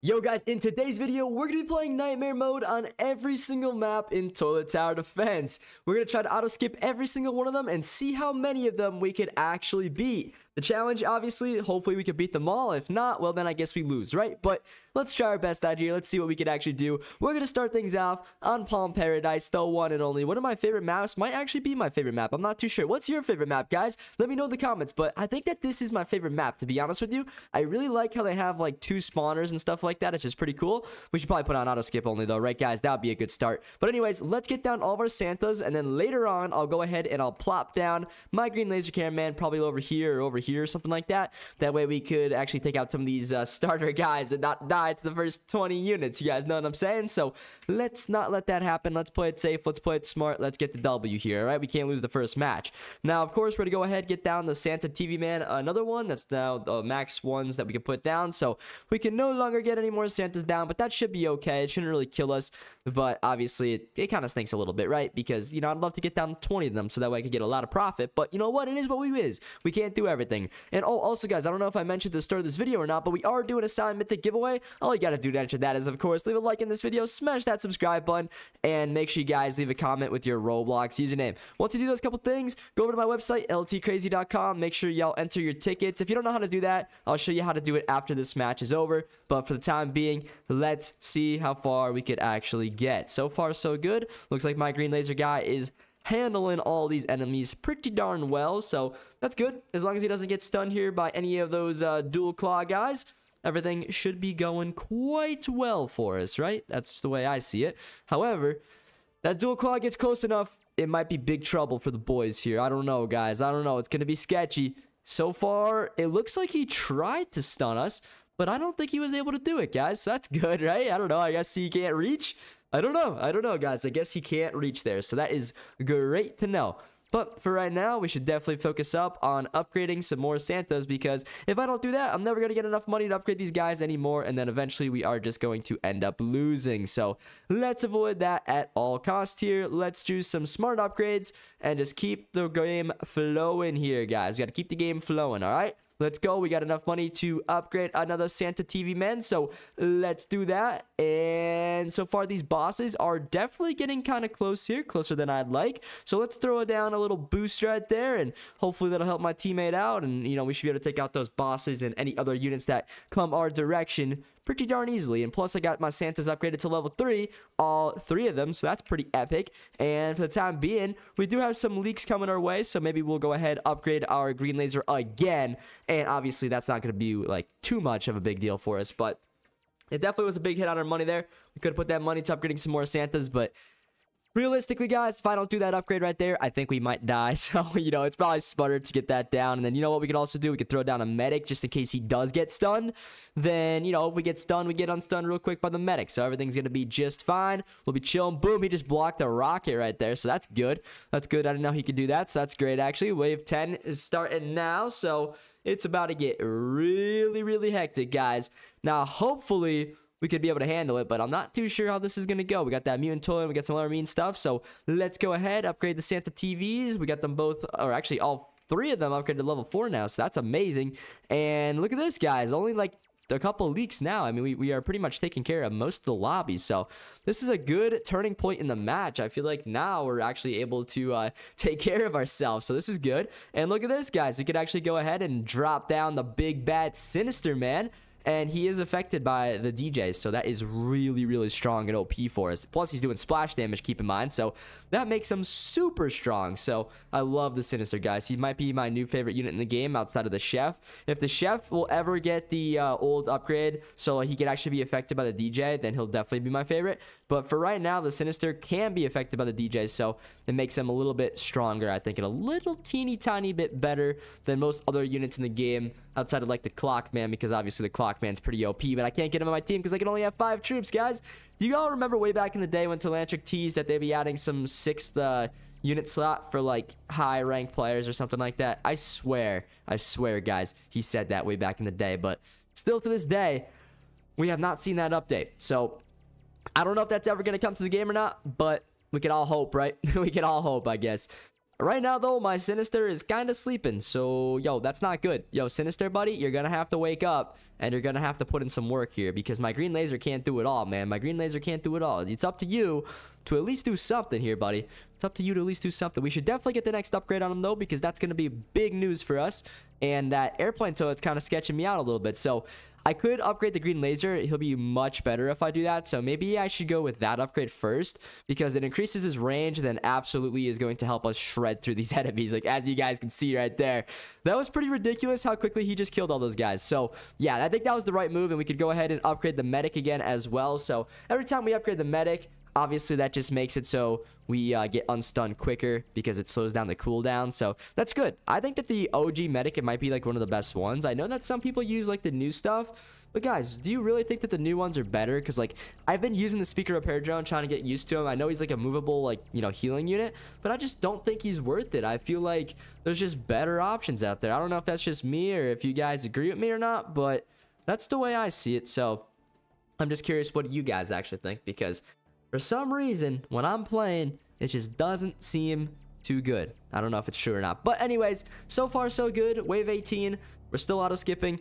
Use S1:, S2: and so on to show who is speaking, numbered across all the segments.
S1: Yo guys, in today's video, we're going to be playing Nightmare Mode on every single map in Toilet Tower Defense. We're going to try to auto-skip every single one of them and see how many of them we could actually beat. The challenge, obviously, hopefully we could beat them all. If not, well, then I guess we lose, right? But let's try our best out here. Let's see what we could actually do. We're going to start things off on Palm Paradise, the one and only. One of my favorite maps might actually be my favorite map. I'm not too sure. What's your favorite map, guys? Let me know in the comments. But I think that this is my favorite map, to be honest with you. I really like how they have, like, two spawners and stuff like that. It's just pretty cool. We should probably put on auto skip only, though, right, guys? That would be a good start. But anyways, let's get down all of our Santas, and then later on, I'll go ahead and I'll plop down my green laser cameraman probably over here or over here or something like that. That way we could actually take out some of these uh, starter guys and not die to the first 20 units. You guys know what I'm saying? So let's not let that happen. Let's play it safe. Let's play it smart. Let's get the W here, all right? We can't lose the first match. Now, of course, we're going to go ahead get down the Santa TV Man. Another one that's now the max ones that we can put down. So we can no longer get any more Santas down, but that should be okay. It shouldn't really kill us. But obviously, it, it kind of stinks a little bit, right? Because, you know, I'd love to get down 20 of them so that way I could get a lot of profit. But you know what? It is what we is. We can't do everything. And oh, also, guys, I don't know if I mentioned the start of this video or not, but we are doing a Silent Mythic giveaway. All you gotta do to enter that is, of course, leave a like in this video, smash that subscribe button, and make sure you guys leave a comment with your Roblox username. Once you do those couple things, go over to my website, ltkrazy.com. Make sure y'all enter your tickets. If you don't know how to do that, I'll show you how to do it after this match is over. But for the time being, let's see how far we could actually get. So far, so good. Looks like my green laser guy is handling all these enemies pretty darn well. So that's good. As long as he doesn't get stunned here by any of those uh, dual claw guys, everything should be going quite well for us, right? That's the way I see it. However, that dual claw gets close enough, it might be big trouble for the boys here. I don't know, guys. I don't know. It's going to be sketchy. So far, it looks like he tried to stun us, but I don't think he was able to do it, guys. So that's good, right? I don't know. I guess he can't reach. I don't know. I don't know, guys. I guess he can't reach there. So that is great to know. But for right now, we should definitely focus up on upgrading some more Santas because if I don't do that, I'm never going to get enough money to upgrade these guys anymore. And then eventually we are just going to end up losing. So let's avoid that at all costs here. Let's do some smart upgrades and just keep the game flowing here, guys. We got to keep the game flowing, all right? Let's go. We got enough money to upgrade another Santa TV man. So let's do that. And so far, these bosses are definitely getting kind of close here, closer than I'd like. So let's throw down a little boost right there. And hopefully that'll help my teammate out. And, you know, we should be able to take out those bosses and any other units that come our direction pretty darn easily. And plus, I got my Santas upgraded to level 3, all three of them, so that's pretty epic. And for the time being, we do have some leaks coming our way, so maybe we'll go ahead upgrade our green laser again. And obviously, that's not going to be like too much of a big deal for us, but it definitely was a big hit on our money there. We could have put that money to upgrading some more Santas, but realistically, guys, if I don't do that upgrade right there, I think we might die. So, you know, it's probably smarter to get that down. And then, you know what we could also do? We could throw down a medic just in case he does get stunned. Then, you know, if we get stunned, we get unstunned real quick by the medic. So everything's going to be just fine. We'll be chilling. Boom, he just blocked a rocket right there. So that's good. That's good. I didn't know he could do that. So that's great, actually. Wave 10 is starting now. So it's about to get really, really hectic, guys. Now, hopefully we could be able to handle it, but I'm not too sure how this is going to go. We got that mutant toy and we got some other mean stuff. So let's go ahead, upgrade the Santa TVs. We got them both, or actually all three of them upgraded to level four now. So that's amazing. And look at this, guys. Only like a couple leaks now. I mean, we, we are pretty much taking care of most of the lobbies. So this is a good turning point in the match. I feel like now we're actually able to uh, take care of ourselves. So this is good. And look at this, guys. We could actually go ahead and drop down the big bad Sinister Man and he is affected by the DJs, so that is really, really strong and OP for us. Plus, he's doing splash damage, keep in mind, so that makes him super strong. So, I love the Sinister, guys. He might be my new favorite unit in the game outside of the Chef. If the Chef will ever get the uh, old upgrade, so he can actually be affected by the DJ, then he'll definitely be my favorite. But for right now, the Sinister can be affected by the DJs, so it makes him a little bit stronger, I think, and a little teeny tiny bit better than most other units in the game outside of like the Clock, man, because obviously the Clockman's pretty OP, but I can't get him on my team because I can only have five troops, guys. Do you all remember way back in the day when Telanthric teased that they'd be adding some sixth uh, unit slot for like high rank players or something like that? I swear, I swear, guys, he said that way back in the day, but still to this day, we have not seen that update. So I don't know if that's ever going to come to the game or not, but we can all hope, right? we can all hope, I guess. Right now, though, my Sinister is kind of sleeping. So, yo, that's not good. Yo, Sinister, buddy, you're going to have to wake up. And you're going to have to put in some work here. Because my Green Laser can't do it all, man. My Green Laser can't do it all. It's up to you to at least do something here, buddy. It's up to you to at least do something. We should definitely get the next upgrade on him, though. Because that's going to be big news for us. And that airplane it's kind of sketching me out a little bit. So, I could upgrade the green laser. He'll be much better if I do that. So maybe I should go with that upgrade first because it increases his range and then absolutely is going to help us shred through these enemies. Like as you guys can see right there. That was pretty ridiculous how quickly he just killed all those guys. So yeah, I think that was the right move and we could go ahead and upgrade the medic again as well. So every time we upgrade the medic, obviously that just makes it so we uh, get unstunned quicker because it slows down the cooldown. So that's good. I think that the og medic it might be like one of the best ones. I know that some people use like the new stuff but guys do you really think that the new ones are better? Because like i've been using the speaker repair drone trying to get used to him i know he's like a movable like you know healing unit but i just don't think he's worth it. I feel like there's just better options out there. I don't know if that's just me or if you guys agree with me or not but that's the way i see it. So I'm just curious what you guys actually think because for some reason, when I'm playing, it just doesn't seem too good. I don't know if it's true or not. But anyways, so far so good. Wave 18. We're still auto skipping.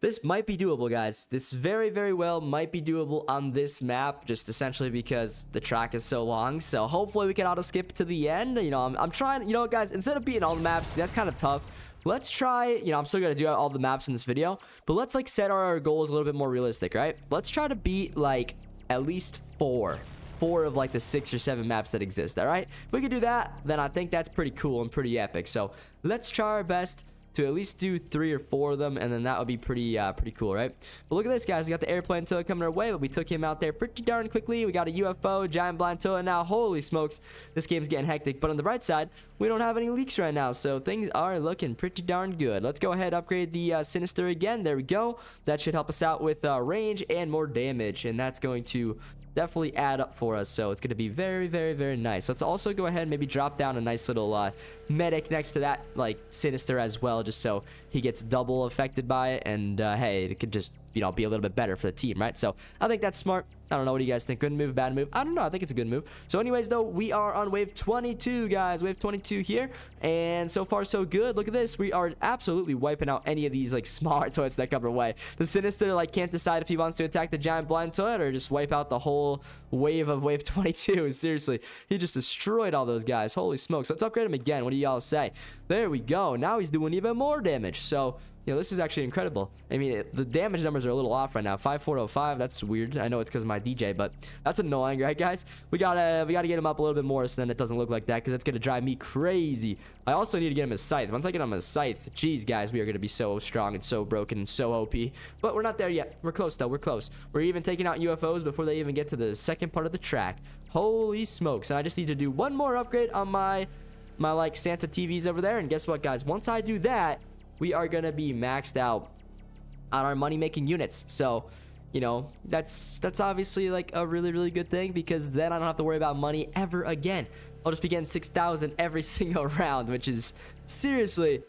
S1: This might be doable, guys. This very, very well might be doable on this map, just essentially because the track is so long. So hopefully we can auto skip to the end. You know, I'm, I'm trying, you know, guys, instead of beating all the maps, that's kind of tough. Let's try, you know, I'm still going to do all the maps in this video, but let's like set our goals a little bit more realistic, right? Let's try to beat like at least four. Four of like the six or seven maps that exist all right? If we could do that then i think that's pretty cool and pretty epic. So let's try our best to at least do three or four of them and then that would be pretty uh, pretty cool right? But look at this guys. We got the airplane toa coming our way but we took him out there pretty darn quickly. We got a ufo giant blind toa now holy smokes this game's getting hectic. But on the bright side we don't have any leaks right now so things are looking pretty darn good. Let's go ahead upgrade the uh, sinister again. There we go. That should help us out with uh, range and more damage and that's going to definitely add up for us. So it's going to be very, very, very nice. Let's also go ahead and maybe drop down a nice little uh, medic next to that, like, Sinister as well, just so he gets double affected by it. And, uh, hey, it could just you know, be a little bit better for the team, right? So I think that's smart. I don't know. What do you guys think? Good move, bad move? I don't know. I think it's a good move. So anyways, though, we are on wave 22, guys. Wave 22 here. And so far, so good. Look at this. We are absolutely wiping out any of these, like, smaller turrets that come our way. The Sinister, like, can't decide if he wants to attack the Giant Blind Turret or just wipe out the whole wave of wave 22. Seriously. He just destroyed all those guys. Holy smokes. So let's upgrade him again. What do y'all say? There we go. Now he's doing even more damage. So you know, this is actually incredible. I mean, it, the damage numbers are a little off right now. 5405, that's weird. I know it's because of my DJ, but that's annoying, right, guys? We gotta we gotta get him up a little bit more so then it doesn't look like that because that's gonna drive me crazy. I also need to get him a scythe. Once I get him a scythe, geez, guys, we are gonna be so strong and so broken and so OP. But we're not there yet. We're close, though. We're close. We're even taking out UFOs before they even get to the second part of the track. Holy smokes. And I just need to do one more upgrade on my, my like, Santa TVs over there. And guess what, guys? Once I do that, we are going to be maxed out on our money making units. So, you know, that's that's obviously like a really, really good thing because then I don't have to worry about money ever again. I'll just be getting 6,000 every single round, which is seriously,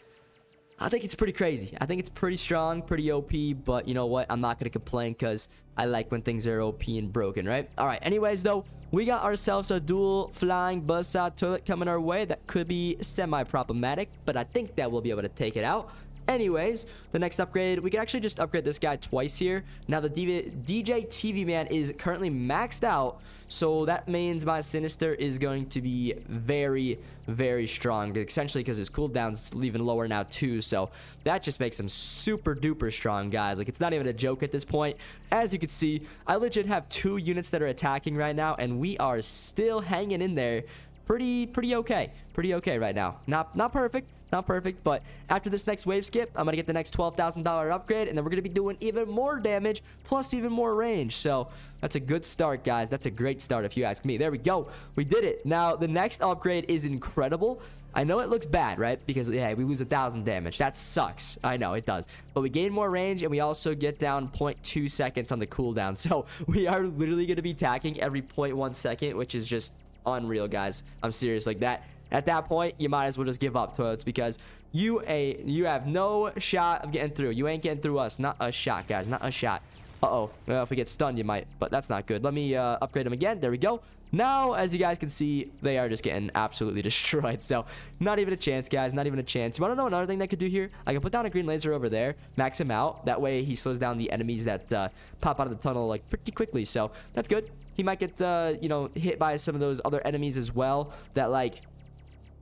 S1: I think it's pretty crazy. I think it's pretty strong, pretty OP, but you know what? I'm not going to complain because I like when things are OP and broken, right? All right, anyways, though, we got ourselves a dual flying buzzsaw toilet coming our way that could be semi-problematic, but I think that we'll be able to take it out. Anyways, the next upgrade, we can actually just upgrade this guy twice here. Now, the DJ TV man is currently maxed out, so that means my Sinister is going to be very, very strong, essentially because his cooldown's even lower now too, so that just makes him super duper strong, guys. Like, it's not even a joke at this point. As you can see, I legit have two units that are attacking right now, and we are still hanging in there pretty pretty okay pretty okay right now not not perfect not perfect but after this next wave skip i'm gonna get the next $12,000 upgrade and then we're gonna be doing even more damage plus even more range so that's a good start guys that's a great start if you ask me there we go we did it now the next upgrade is incredible I know it looks bad, right? Because, yeah, we lose a thousand damage. That sucks. I know, it does. But we gain more range, and we also get down 0.2 seconds on the cooldown. So, we are literally going to be tacking every 0.1 second, which is just unreal, guys. I'm serious. Like that. At that point, you might as well just give up, toilets, because you a you have no shot of getting through. You ain't getting through us. Not a shot, guys. Not a shot. Uh-oh. Well, if we get stunned, you might. But that's not good. Let me uh, upgrade them again. There we go. Now, as you guys can see, they are just getting absolutely destroyed. So, not even a chance, guys. Not even a chance. You want to know another thing I could do here? I can put down a green laser over there, max him out. That way, he slows down the enemies that uh, pop out of the tunnel, like, pretty quickly. So, that's good. He might get, uh, you know, hit by some of those other enemies as well that, like,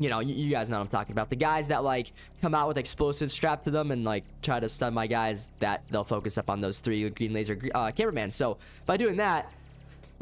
S1: you know, you, you, guys know what I'm talking about. The guys that like come out with explosives strapped to them and like try to stun my guys, that they'll focus up on those three green laser uh, cameramen. So by doing that,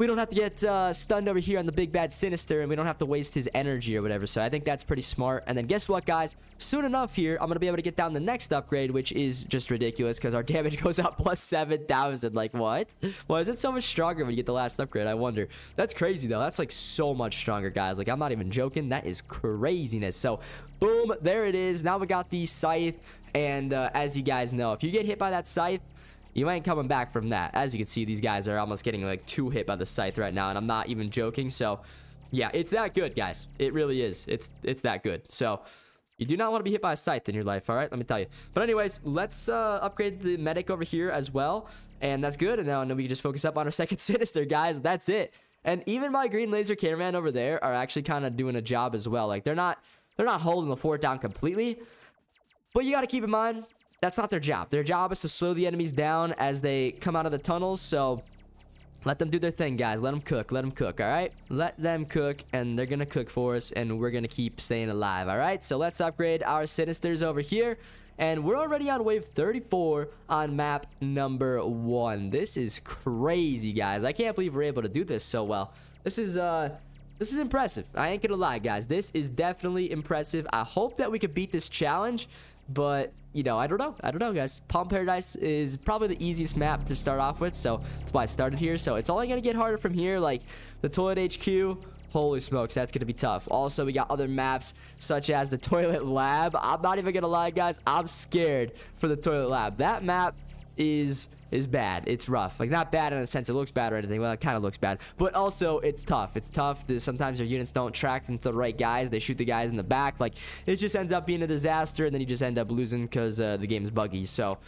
S1: we don't have to get uh, stunned over here on the big bad sinister and we don't have to waste his energy or whatever so i think that's pretty smart. And then guess what guys? Soon enough here i'm gonna be able to get down the next upgrade which is just ridiculous because our damage goes up plus 7,000 like what? Why is it so much stronger when you get the last upgrade i wonder? That's crazy though. That's like so much stronger guys. Like i'm not even joking. That is craziness. So boom there it is. Now we got the scythe and uh, as you guys know if you get hit by that scythe you ain't coming back from that. As you can see, these guys are almost getting like two hit by the scythe right now, and I'm not even joking. So, yeah, it's that good, guys. It really is. It's it's that good. So, you do not want to be hit by a scythe in your life, all right? Let me tell you. But anyways, let's uh, upgrade the medic over here as well, and that's good. And now, we can just focus up on our second sinister, guys. That's it. And even my green laser cameraman over there are actually kind of doing a job as well. Like they're not they're not holding the fort down completely, but you got to keep in mind that's not their job. Their job is to slow the enemies down as they come out of the tunnels. So let them do their thing, guys. Let them cook. Let them cook, all right? Let them cook, and they're going to cook for us, and we're going to keep staying alive, all right? So let's upgrade our Sinisters over here. And we're already on wave 34 on map number one. This is crazy, guys. I can't believe we're able to do this so well. This is, uh... This is impressive. I ain't gonna lie, guys. This is definitely impressive. I hope that we could beat this challenge. But, you know, I don't know. I don't know, guys. Palm Paradise is probably the easiest map to start off with. So that's why I started here. So it's only going to get harder from here. Like the Toilet HQ, Holy smokes, that's going to be tough. Also, we got other maps such as the Toilet Lab. I'm not even going to lie, guys. I'm scared for the Toilet Lab. That map is is bad. It's rough. Like, not bad in a sense it looks bad or anything. Well, it kind of looks bad. But also, it's tough. It's tough. Sometimes your units don't track into the right guys. They shoot the guys in the back. Like, it just ends up being a disaster, and then you just end up losing because uh, the game's buggy. So,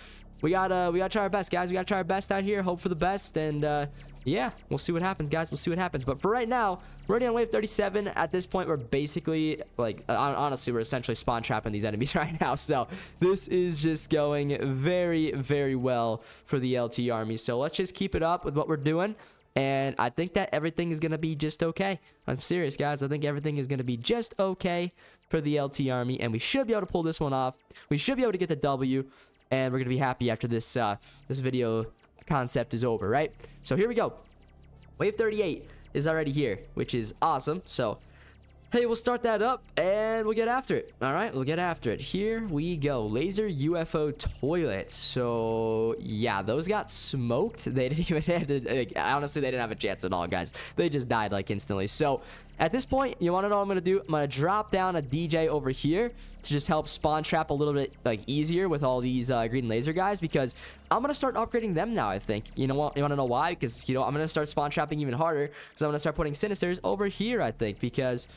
S1: we gotta we gotta try our best guys we gotta try our best out here hope for the best and uh yeah we'll see what happens guys we'll see what happens but for right now we're already on wave 37 at this point we're basically like uh, honestly we're essentially spawn trapping these enemies right now so this is just going very very well for the lt army so let's just keep it up with what we're doing and I think that everything is going to be just okay. I'm serious, guys. I think everything is going to be just okay for the LT Army. And we should be able to pull this one off. We should be able to get the W and we're gonna be happy after this uh, this video concept is over, right? So here we go. Wave 38 is already here, which is awesome. So Hey, we'll start that up and we'll get after it. All right, we'll get after it. Here we go. Laser UFO toilet. So, yeah, those got smoked. They didn't even have to, like, honestly, they didn't have a chance at all, guys. They just died, like, instantly. So, at this point, you want to know what I'm going to do? I'm going to drop down a DJ over here to just help spawn trap a little bit, like, easier with all these uh, green laser guys because I'm going to start upgrading them now, I think. You know what? You want to know why? Because, you know, I'm going to start spawn trapping even harder because I'm going to start putting Sinisters over here, I think, because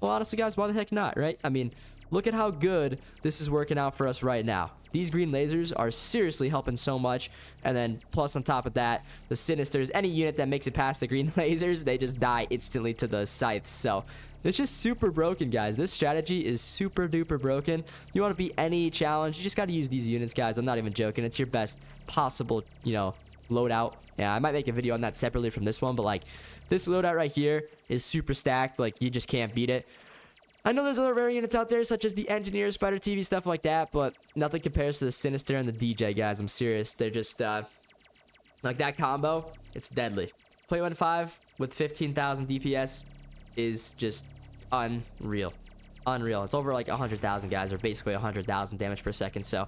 S1: well, honestly, guys, why the heck not, right? I mean, look at how good this is working out for us right now. These green lasers are seriously helping so much. And then plus on top of that, the Sinisters, any unit that makes it past the green lasers, they just die instantly to the scythes. So it's just super broken, guys. This strategy is super duper broken. You want to beat any challenge, you just got to use these units, guys. I'm not even joking. It's your best possible, you know, loadout. Yeah, I might make a video on that separately from this one, but like this loadout right here is super stacked. Like, you just can't beat it. I know there's other rare units out there, such as the Engineer, Spider TV, stuff like that, but nothing compares to the Sinister and the DJ, guys. I'm serious. They're just, uh, like that combo, it's deadly. 0.15 with 15,000 DPS is just unreal. Unreal. It's over like 100,000 guys, or basically 100,000 damage per second. So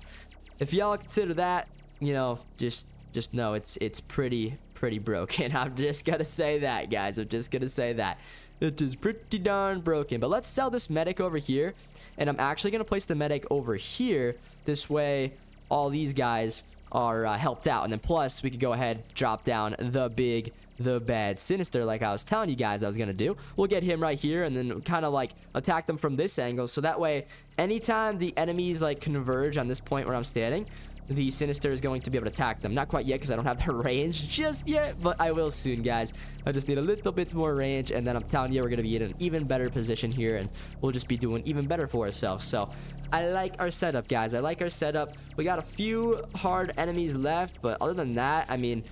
S1: if y'all consider that, you know, just just know it's it's pretty pretty broken. I'm just gonna say that, guys. I'm just gonna say that. It is pretty darn broken. But let's sell this medic over here. And I'm actually gonna place the medic over here. This way, all these guys are uh, helped out. And then plus, we could go ahead, drop down the big the bad sinister like i was telling you guys i was gonna do we'll get him right here and then kind of like attack them from this angle so that way anytime the enemies like converge on this point where i'm standing the Sinister is going to be able to attack them. Not quite yet because I don't have the range just yet, but I will soon, guys. I just need a little bit more range, and then I'm telling you, we're going to be in an even better position here, and we'll just be doing even better for ourselves. So I like our setup, guys. I like our setup. We got a few hard enemies left, but other than that, I mean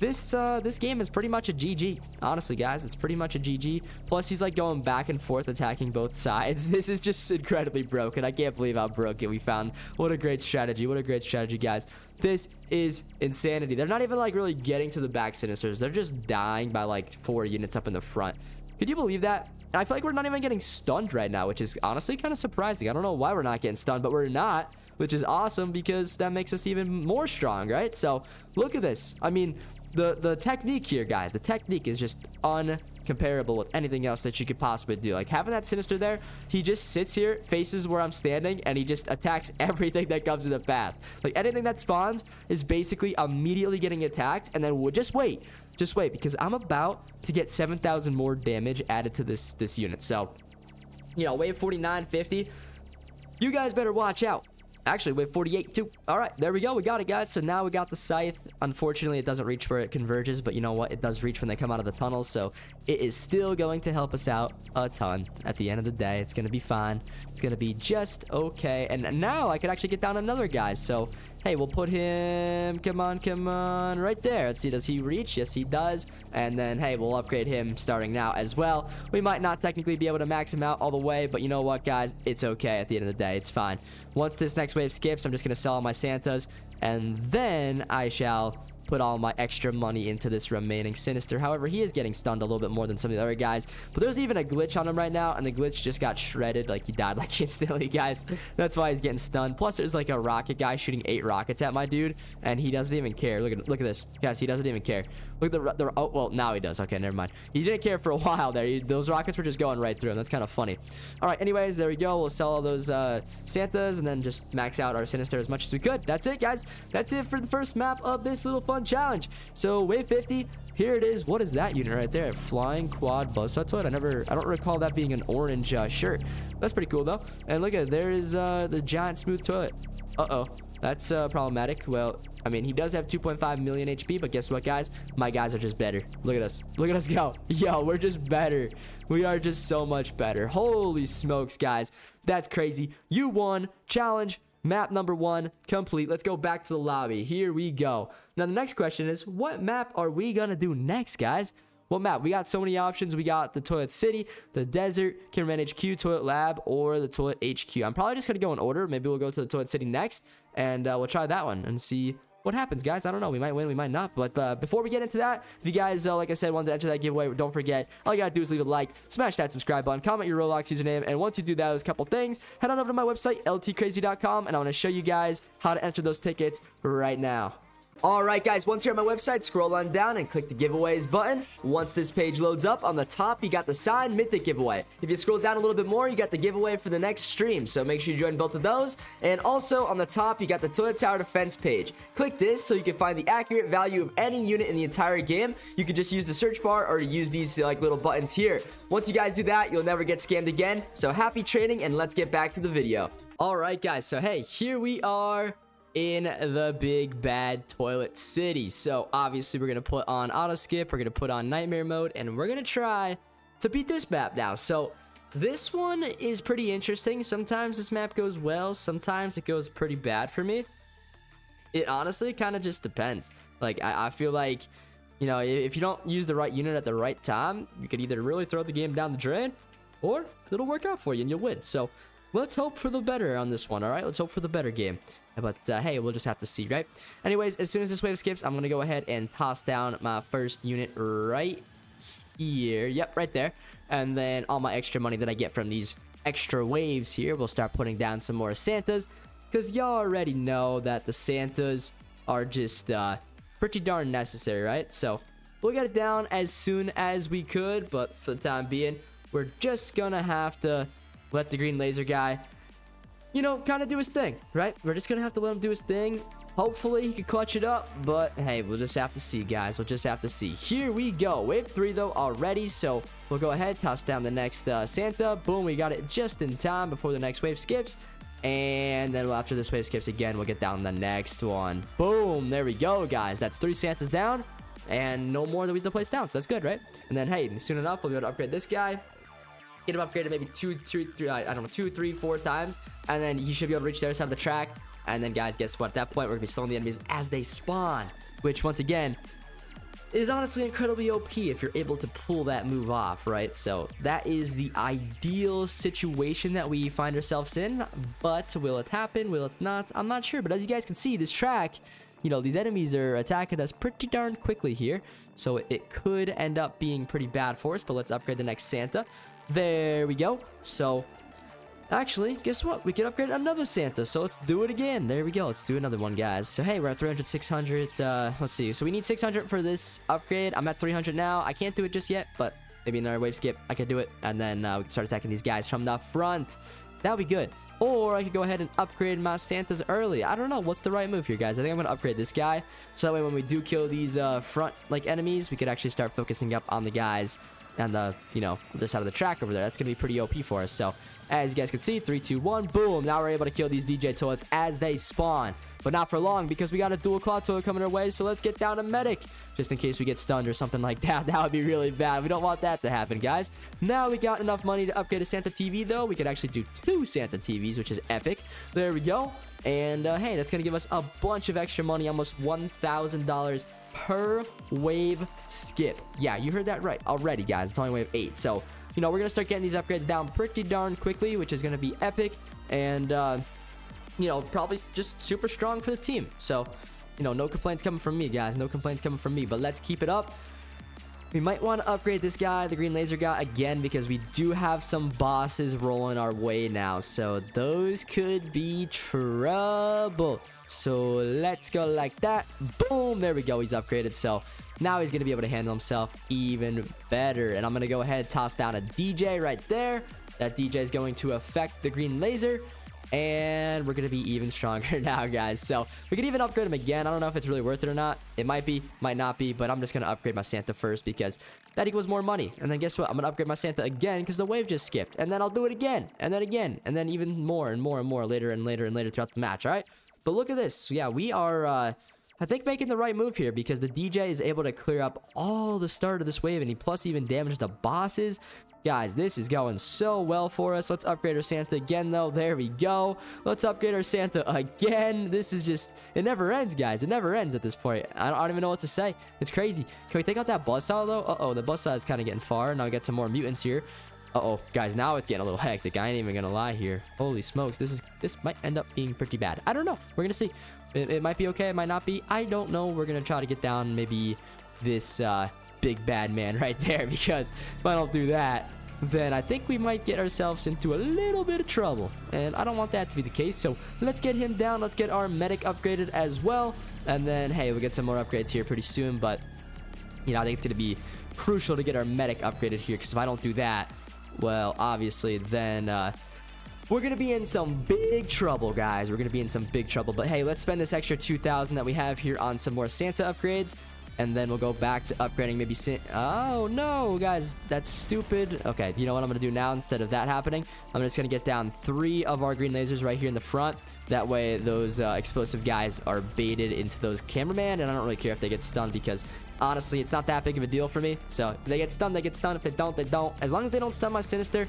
S1: this uh, this game is pretty much a GG. Honestly, guys, it's pretty much a GG. Plus, he's like going back and forth attacking both sides. This is just incredibly broken. I can't believe how broken we found. What a great strategy. What a great strategy, guys. This is insanity. They're not even like really getting to the back Sinisters. They're just dying by like four units up in the front. Could you believe that? And I feel like we're not even getting stunned right now, which is honestly kind of surprising. I don't know why we're not getting stunned, but we're not, which is awesome because that makes us even more strong, right? So look at this. I mean, the the technique here guys the technique is just uncomparable with anything else that you could possibly do. Like having that sinister there he just sits here faces where i'm standing and he just attacks everything that comes in the path. Like anything that spawns is basically immediately getting attacked and then we'll just wait. Just wait because i'm about to get 7000 more damage added to this this unit. So you know wave 49 50 you guys better watch out Actually, with 48 too. All right, there we go. We got it, guys. So now we got the scythe. Unfortunately, it doesn't reach where it converges, but you know what? It does reach when they come out of the tunnels, so it is still going to help us out a ton. At the end of the day, it's going to be fine. It's going to be just okay. And now I could actually get down another guy, so Hey, we'll put him... Come on, come on. Right there. Let's see. Does he reach? Yes, he does. And then, hey, we'll upgrade him starting now as well. We might not technically be able to max him out all the way, but you know what, guys? It's okay at the end of the day. It's fine. Once this next wave skips, I'm just going to sell all my Santas, and then I shall put all my extra money into this remaining Sinister. However, he is getting stunned a little bit more than some of the other guys. But there's even a glitch on him right now, and the glitch just got shredded. Like, he died like instantly, guys. That's why he's getting stunned. Plus, there's like a rocket guy shooting eight rockets at my dude, and he doesn't even care. Look at look at this. Guys, he doesn't even care. Look at the, the oh, well, now he does. Okay, never mind. He didn't care for a while there. He, those rockets were just going right through him. That's kind of funny. All right, anyways, there we go. We'll sell all those uh, Santas and then just max out our Sinister as much as we could. That's it, guys. That's it for the first map of this little fun challenge. So wave 50, here it is. What is that unit right there? Flying quad buzzsaw I never, I don't recall that being an orange uh, shirt. That's pretty cool though. And look at, it. there is uh, the giant smooth toilet. Uh-oh. That's uh, problematic. Well, I mean, he does have 2.5 million HP, but guess what, guys? My guys are just better. Look at us. Look at us go. Yo, we're just better. We are just so much better. Holy smokes, guys. That's crazy. You won. Challenge Map number one complete. Let's go back to the lobby. Here we go. Now, the next question is, what map are we going to do next, guys? What map? We got so many options. We got the Toilet City, the Desert, Cameraman HQ, Toilet Lab, or the Toilet HQ. I'm probably just going to go in order. Maybe we'll go to the Toilet City next, and uh, we'll try that one and see what happens, guys. I don't know. We might win, we might not. But uh, before we get into that, if you guys, uh, like I said, want to enter that giveaway, don't forget, all you gotta do is leave a like, smash that subscribe button, comment your Roblox username, and once you do a couple things. Head on over to my website, ltkrazy.com, and I want to show you guys how to enter those tickets right now. Alright guys, once you're on my website, scroll on down and click the giveaways button. Once this page loads up, on the top, you got the signed Mythic giveaway. If you scroll down a little bit more, you got the giveaway for the next stream, so make sure you join both of those. And also, on the top, you got the Toilet Tower Defense page. Click this so you can find the accurate value of any unit in the entire game. You can just use the search bar or use these like little buttons here. Once you guys do that, you'll never get scammed again. So happy trading, and let's get back to the video. Alright guys, so hey, here we are in the big bad toilet city. So obviously we're going to put on auto skip, we're going to put on nightmare mode, and we're going to try to beat this map now. So this one is pretty interesting. Sometimes this map goes well, sometimes it goes pretty bad for me. It honestly kind of just depends. Like I, I feel like, you know, if you don't use the right unit at the right time, you could either really throw the game down the drain or it'll work out for you and you'll win. So let's hope for the better on this one, all right? Let's hope for the better game. But uh, hey, we'll just have to see, right? Anyways, as soon as this wave skips, I'm going to go ahead and toss down my first unit right here. Yep, right there. And then all my extra money that I get from these extra waves here, we'll start putting down some more Santas. Because y'all already know that the Santas are just uh, pretty darn necessary, right? So we'll get it down as soon as we could. But for the time being, we're just going to have to let the green laser guy you know, kind of do his thing, right? We're just going to have to let him do his thing. Hopefully, he can clutch it up, but hey, we'll just have to see, guys. We'll just have to see. Here we go. Wave 3, though, already, so we'll go ahead, toss down the next uh, Santa. Boom, we got it just in time before the next wave skips. And then after this wave skips again, we'll get down the next one. Boom. There we go, guys. That's three Santas down. And no more than we have to place down. So that's good, right? And then, hey, soon enough, we'll be able to upgrade this guy. Get him upgraded maybe two, two, three, I don't know, two, three, four times. And then he should be able to reach the other side of the track. And then, guys, guess what? At that point, we're to be slowing the enemies as they spawn. Which, once again, is honestly incredibly OP if you're able to pull that move off, right? So that is the ideal situation that we find ourselves in. But will it happen? Will it not? I'm not sure. But as you guys can see, this track, you know, these enemies are attacking us pretty darn quickly here. So it could end up being pretty bad for us. But let's upgrade the next Santa. There we go. So Actually, guess what? We can upgrade another Santa, so let's do it again. There we go. Let's do another one, guys. So, hey, we're at 300, 600. Uh, let's see. So, we need 600 for this upgrade. I'm at 300 now. I can't do it just yet, but maybe in another wave skip. I can do it, and then uh, we can start attacking these guys from the front. That would be good. Or I could go ahead and upgrade my Santas early. I don't know. What's the right move here, guys? I think I'm going to upgrade this guy. So that way when we do kill these uh, front like enemies, we could actually start focusing up on the guys on the, you know, other side of the track over there. That's going to be pretty OP for us. So, as you guys can see, 3, 2, 1, boom. Now we're able to kill these DJ toilets as they spawn. But not for long because we got a dual claw toilet coming our way. So let's get down to medic just in case we get stunned or something like that. That would be really bad. We don't want that to happen, guys. Now we got enough money to upgrade a Santa TV, though. We could actually do two Santa TVs, which is epic. There we go. And uh, hey, that's going to give us a bunch of extra money, almost $1,000 per wave skip. Yeah, you heard that right already, guys. It's only wave 8. So, you know, we're going to start getting these upgrades down pretty darn quickly, which is going to be epic. And, uh, you know, probably just super strong for the team. So, you know, no complaints coming from me, guys. No complaints coming from me. But let's keep it up. We might want to upgrade this guy, the green laser guy, again, because we do have some bosses rolling our way now. So those could be trouble. So let's go like that. Boom. There we go. He's upgraded. So now he's going to be able to handle himself even better. And I'm going to go ahead and toss down a DJ right there. That DJ is going to affect the green laser and we're gonna be even stronger now guys so we can even upgrade him again i don't know if it's really worth it or not it might be might not be but i'm just gonna upgrade my santa first because that equals more money and then guess what i'm gonna upgrade my santa again because the wave just skipped and then i'll do it again and then again and then even more and more and more later and later and later throughout the match all right but look at this yeah we are uh I think making the right move here because the DJ is able to clear up all the start of this wave and he plus even damage the bosses. Guys, this is going so well for us. Let's upgrade our Santa again, though. There we go. Let's upgrade our Santa again. This is just... It never ends, guys. It never ends at this point. I don't, I don't even know what to say. It's crazy. Can we take out that buzzsaw, though? Uh-oh, the buzzsaw is kind of getting far. Now we got some more mutants here. Uh-oh, guys, now it's getting a little hectic. I ain't even gonna lie here. Holy smokes, this is this might end up being pretty bad. I don't know. We're gonna see. It, it might be okay, it might not be. I don't know. We're gonna try to get down maybe this uh, big bad man right there because if I don't do that, then I think we might get ourselves into a little bit of trouble. And I don't want that to be the case. So let's get him down. Let's get our medic upgraded as well. And then, hey, we'll get some more upgrades here pretty soon. But, you know, I think it's going to be crucial to get our medic upgraded here. Because if I don't do that, well, obviously, then... Uh, we're going to be in some big trouble, guys. We're going to be in some big trouble. But hey, let's spend this extra 2,000 that we have here on some more Santa upgrades and then we'll go back to upgrading maybe oh no guys that's stupid okay you know what i'm gonna do now instead of that happening i'm just gonna get down three of our green lasers right here in the front that way those uh, explosive guys are baited into those cameraman and i don't really care if they get stunned because honestly it's not that big of a deal for me so if they get stunned they get stunned if they don't they don't as long as they don't stun my sinister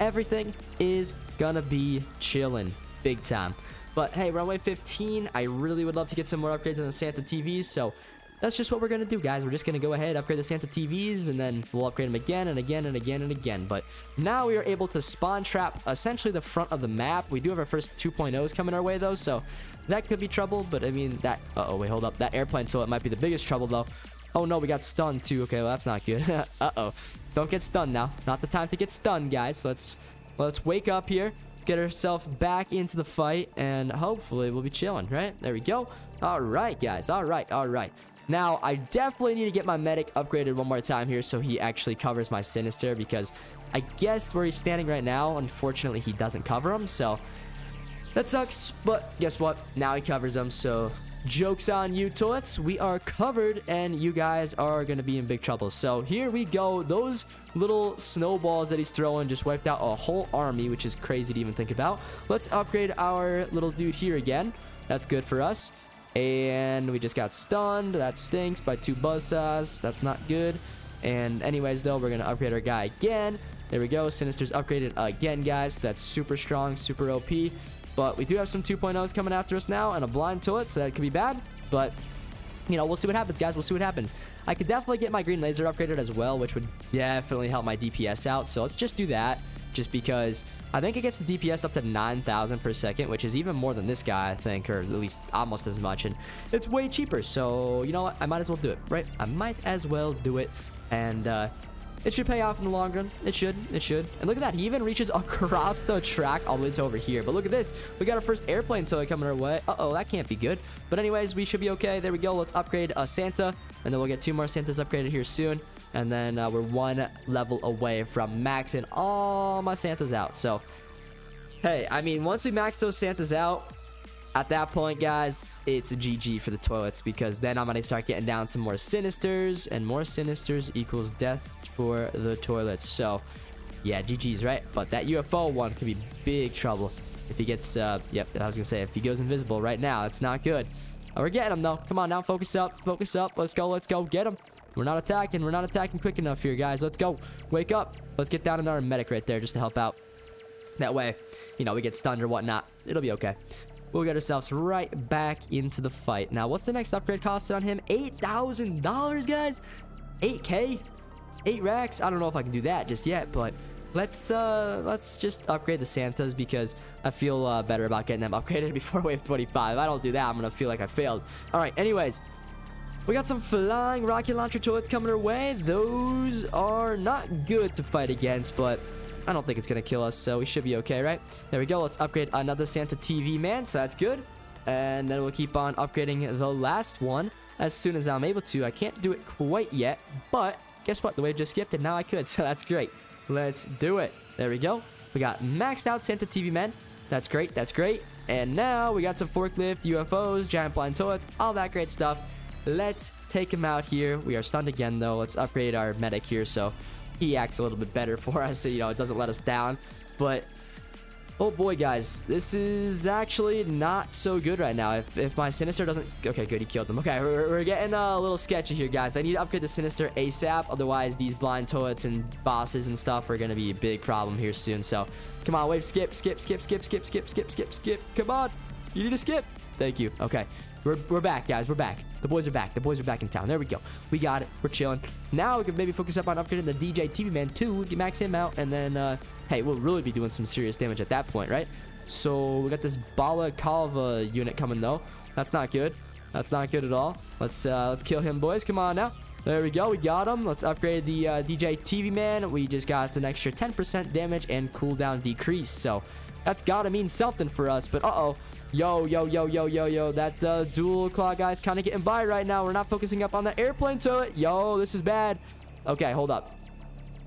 S1: everything is gonna be chilling big time but hey, wave 15. I really would love to get some more upgrades on the Santa TVs, so that's just what we're going to do, guys. We're just going to go ahead, upgrade the Santa TVs, and then we'll upgrade them again and again and again and again. But now we are able to spawn trap essentially the front of the map. We do have our first 2.0s coming our way, though, so that could be trouble. But, I mean, that... Uh oh wait, hold up. That airplane so it might be the biggest trouble, though. Oh, no, we got stunned, too. Okay, well, that's not good. Uh-oh. Don't get stunned now. Not the time to get stunned, guys. Let's, let's wake up here. Let's get ourselves back into the fight, and hopefully we'll be chilling, right? There we go. All right, guys. All right, all right. Now, I definitely need to get my medic upgraded one more time here so he actually covers my Sinister because I guess where he's standing right now, unfortunately, he doesn't cover him. So that sucks, but guess what? Now he covers him, so Joke's on you, toilets. We are covered, and you guys are going to be in big trouble. So here we go. Those little snowballs that he's throwing just wiped out a whole army, which is crazy to even think about. Let's upgrade our little dude here again. That's good for us. And we just got stunned. That stinks by two buzzsaws. That's not good. And anyways, though, we're going to upgrade our guy again. There we go. Sinister's upgraded again, guys. That's super strong, super OP. But we do have some 2.0s coming after us now and a blind to it, so that could be bad. But, you know, we'll see what happens, guys. We'll see what happens. I could definitely get my green laser upgraded as well, which would definitely help my DPS out. So let's just do that just because I think it gets the DPS up to 9,000 per second, which is even more than this guy, I think, or at least almost as much. And it's way cheaper. So, you know what? I might as well do it, right? I might as well do it. And, uh, it should pay off in the long run. It should. It should. And look at that. He even reaches across the track all the way to over here. But look at this. We got our first airplane toy coming our way. Uh-oh, that can't be good. But anyways, we should be okay. There we go. Let's upgrade a Santa. And then we'll get two more Santas upgraded here soon. And then uh, we're one level away from maxing all my Santas out. So, hey, I mean, once we max those Santas out, at that point, guys, it's a GG for the toilets because then I'm going to start getting down some more Sinisters, and more Sinisters equals death for the toilets. So, yeah, GG's, right? But that UFO one could be big trouble if he gets, uh, yep, I was going to say, if he goes invisible right now, it's not good. Oh, we're getting him, though. Come on now, focus up, focus up. Let's go, let's go, get him. We're not attacking. We're not attacking quick enough here, guys. Let's go. Wake up. Let's get down another medic right there just to help out. That way, you know, we get stunned or whatnot. It'll be okay we'll get ourselves right back into the fight. Now, what's the next upgrade costed on him? $8,000, guys? 8K? 8 racks? I don't know if I can do that just yet, but let's uh let's just upgrade the santas because i feel uh, better about getting them upgraded before wave 25 i don't do that i'm gonna feel like i failed all right anyways we got some flying rocket launcher toilets coming our way those are not good to fight against but I don't think it's going to kill us, so we should be okay, right? There we go. Let's upgrade another Santa TV man, so that's good. And then we'll keep on upgrading the last one as soon as I'm able to. I can't do it quite yet, but guess what? The wave just skipped, and now I could, so that's great. Let's do it. There we go. We got maxed out Santa TV men. That's great. That's great. And now we got some forklift, UFOs, giant blind toilets, all that great stuff. Let's take him out here. We are stunned again, though. Let's upgrade our medic here. So he acts a little bit better for us. So, you know, it doesn't let us down. But Oh boy, guys, this is actually not so good right now. If, if my Sinister doesn't... Okay, good, he killed them. Okay, we're, we're getting a little sketchy here, guys. I need to upgrade the Sinister ASAP. Otherwise, these blind toilets and bosses and stuff are going to be a big problem here soon. So, come on, wave, skip, skip, skip, skip, skip, skip, skip, skip, skip. Come on. You need to skip. Thank you. Okay. We're, we're back, guys. We're back. The boys are back. The boys are back in town. There we go. We got it. We're chilling. Now we can maybe focus up on upgrading the DJ TV Man too. We can max him out. And then, uh, hey, we'll really be doing some serious damage at that point, right? So we got this Bala Balaclava unit coming, though. That's not good. That's not good at all. Let's, uh, let's kill him, boys. Come on now. There we go. We got him. Let's upgrade the uh, DJ TV Man. We just got an extra 10% damage and cooldown decrease. So that's got to mean something for us. But uh-oh. Yo, yo, yo, yo, yo, yo. That uh, dual claw guy's kind of getting by right now. We're not focusing up on the airplane it. Yo, this is bad. Okay, hold up.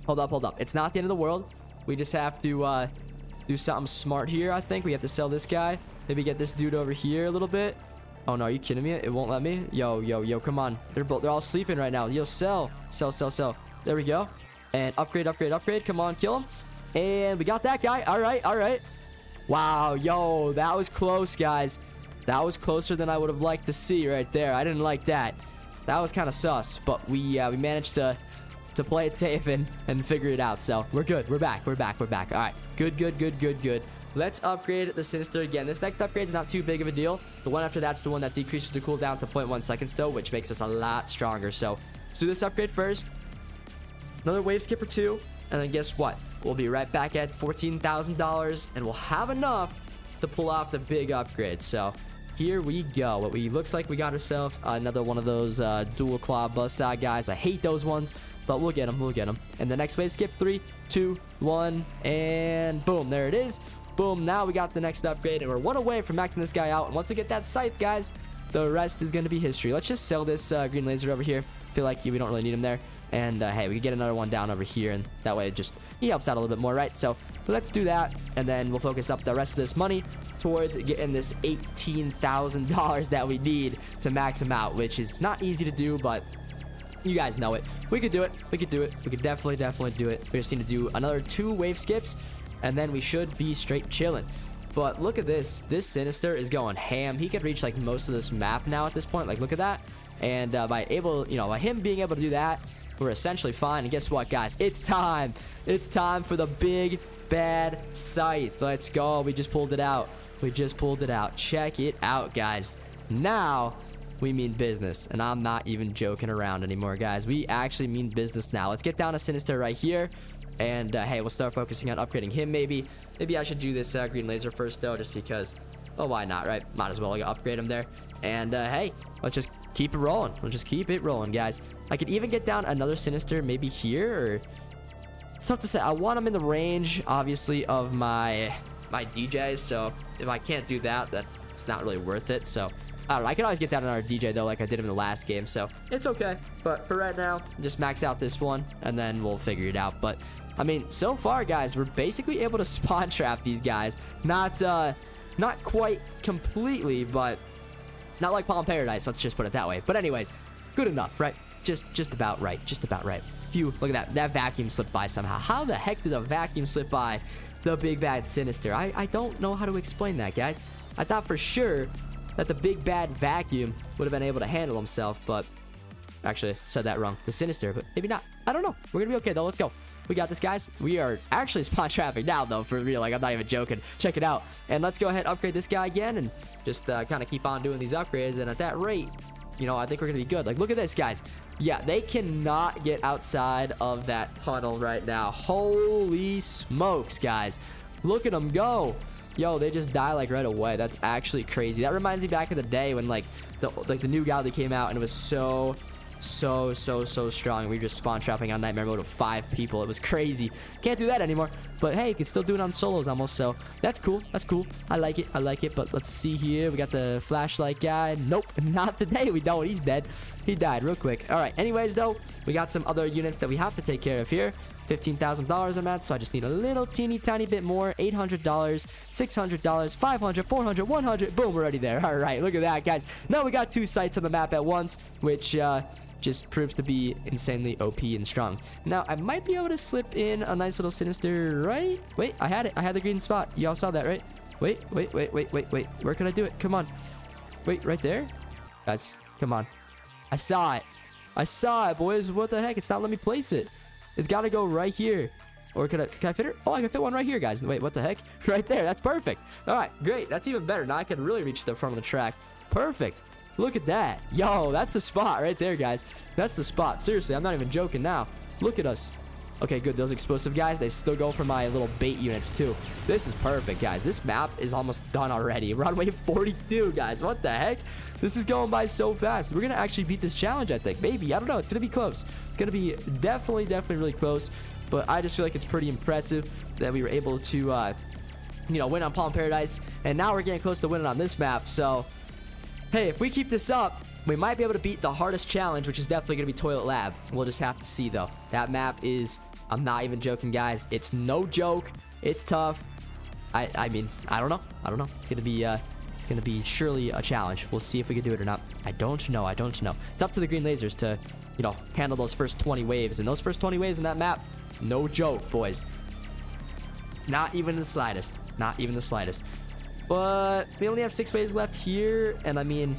S1: Hold up, hold up. It's not the end of the world. We just have to uh, do something smart here, I think. We have to sell this guy. Maybe get this dude over here a little bit. Oh, no. Are you kidding me? It won't let me? Yo, yo, yo. Come on. They're, both, they're all sleeping right now. Yo, sell. Sell, sell, sell. There we go. And upgrade, upgrade, upgrade. Come on, kill him. And we got that guy. All right, all right. Wow, yo, that was close, guys. That was closer than I would have liked to see right there. I didn't like that. That was kind of sus, but we uh, we managed to to play it safe and, and figure it out. So we're good. We're back. We're back. We're back. All right. Good, good, good, good, good. Let's upgrade the Sinister again. This next upgrade is not too big of a deal. The one after that's the one that decreases the cooldown to 0.1 seconds though, which makes us a lot stronger. So let's do this upgrade first. Another wave skipper two. And then guess what? We'll be right back at $14,000 and we'll have enough to pull off the big upgrade. So here we go. What we looks like we got ourselves another one of those uh, dual claw buzzsaw guys. I hate those ones, but we'll get them. We'll get them. And the next wave skip three, two, one, and boom, there it is. Boom. Now we got the next upgrade, and we're one away from maxing this guy out. And once we get that scythe, guys, the rest is going to be history. Let's just sell this uh, green laser over here. feel like we don't really need him there. And uh, hey, we could get another one down over here, and that way it just he helps out a little bit more, right? So let's do that, and then we'll focus up the rest of this money towards getting this $18,000 that we need to max him out, which is not easy to do, but you guys know it. We could do it. We could do it. We could definitely, definitely do it. We just need to do another two wave skips, and then we should be straight chilling. But look at this. This Sinister is going ham. He could reach like most of this map now at this point. Like, look at that. And uh, by able, you know, by him being able to do that, we're essentially fine. And guess what, guys? It's time. It's time for the big bad scythe. Let's go. We just pulled it out. We just pulled it out. Check it out, guys. Now we mean business. And I'm not even joking around anymore, guys. We actually mean business now. Let's get down to Sinister right here. And, uh, hey, we'll start focusing on upgrading him, maybe. Maybe I should do this uh, green laser first, though, just because... Oh, why not, right? Might as well upgrade him there. And, uh, hey, let's just keep it rolling. We'll just keep it rolling, guys. I could even get down another Sinister maybe here, or... It's tough to say. I want him in the range, obviously, of my my DJs, so if I can't do that, then it's not really worth it. So I don't know. I can always get down another DJ though, like I did in the last game. So it's okay. But for right now, just max out this one and then we'll figure it out. But I mean, so far, guys, we're basically able to spawn trap these guys. Not, uh, not quite completely, but not like Palm Paradise. Let's just put it that way. But anyways, good enough, right? Just, just about right. Just about right. Phew, look at that. That vacuum slipped by somehow. How the heck did a vacuum slip by the big bad sinister? I, I don't know how to explain that, guys. I thought for sure that the big bad vacuum would have been able to handle himself, but actually said that wrong. The sinister, but maybe not. I don't know. We're gonna be okay though. Let's go. We got this, guys. We are actually spawn traffic now, though, for real. Like, I'm not even joking. Check it out. And let's go ahead and upgrade this guy again and just uh, kind of keep on doing these upgrades. And at that rate, you know, I think we're going to be good. Like, look at this, guys. Yeah, they cannot get outside of that tunnel right now. Holy smokes, guys. Look at them go. Yo, they just die like right away. That's actually crazy. That reminds me back in the day when like the like the new guy that came out and it was so so so so strong. We just spawn trapping on nightmare mode with five people. It was crazy. Can't do that anymore. But hey, you can still do it on solos almost. So that's cool. That's cool. I like it. I like it. But let's see here. We got the flashlight guy. Nope, not today. We don't. He's dead. He died real quick. All right. Anyways, though, we got some other units that we have to take care of here. $15,000 I'm at, so I just need a little teeny tiny bit more. $800, $600, $500, $400, $100. Boom, we're already there. All right, look at that, guys. Now we got two sites on the map at once, which uh, just proves to be insanely OP and strong. Now, I might be able to slip in a nice little Sinister, right? Wait, I had it. I had the green spot. Y'all saw that, right? Wait, wait, wait, wait, wait, wait. Where can I do it? Come on. Wait, right there? Guys, come on. I saw it. I saw it, boys. What the heck? It's not letting me place it. It's got to go right here. Or could I, can I fit it? Oh, I can fit one right here, guys. Wait, what the heck? Right there. That's perfect. All right, great. That's even better. Now I can really reach the front of the track. Perfect. Look at that. Yo, that's the spot right there, guys. That's the spot. Seriously, I'm not even joking now. Look at us. Okay, good. Those explosive guys, they still go for my little bait units, too. This is perfect, guys. This map is almost done already. We're on wave 42, guys. What the heck? This is going by so fast. We're going to actually beat this challenge, I think. Maybe. I don't know. It's going to be close. It's going to be definitely, definitely really close. But I just feel like it's pretty impressive that we were able to, uh, you know, win on Palm Paradise. And now we're getting close to winning on this map. So, hey, if we keep this up, we might be able to beat the hardest challenge, which is definitely going to be Toilet Lab. We'll just have to see, though. That map is, I'm not even joking, guys. It's no joke. It's tough. I, I mean, I don't know. I don't know. It's going to be, uh, it's going to be surely a challenge. We'll see if we can do it or not. I don't know. I don't know. It's up to the green lasers to, you know, handle those first 20 waves. And those first 20 waves in that map, no joke, boys. Not even the slightest. Not even the slightest. But we only have six waves left here. And I mean,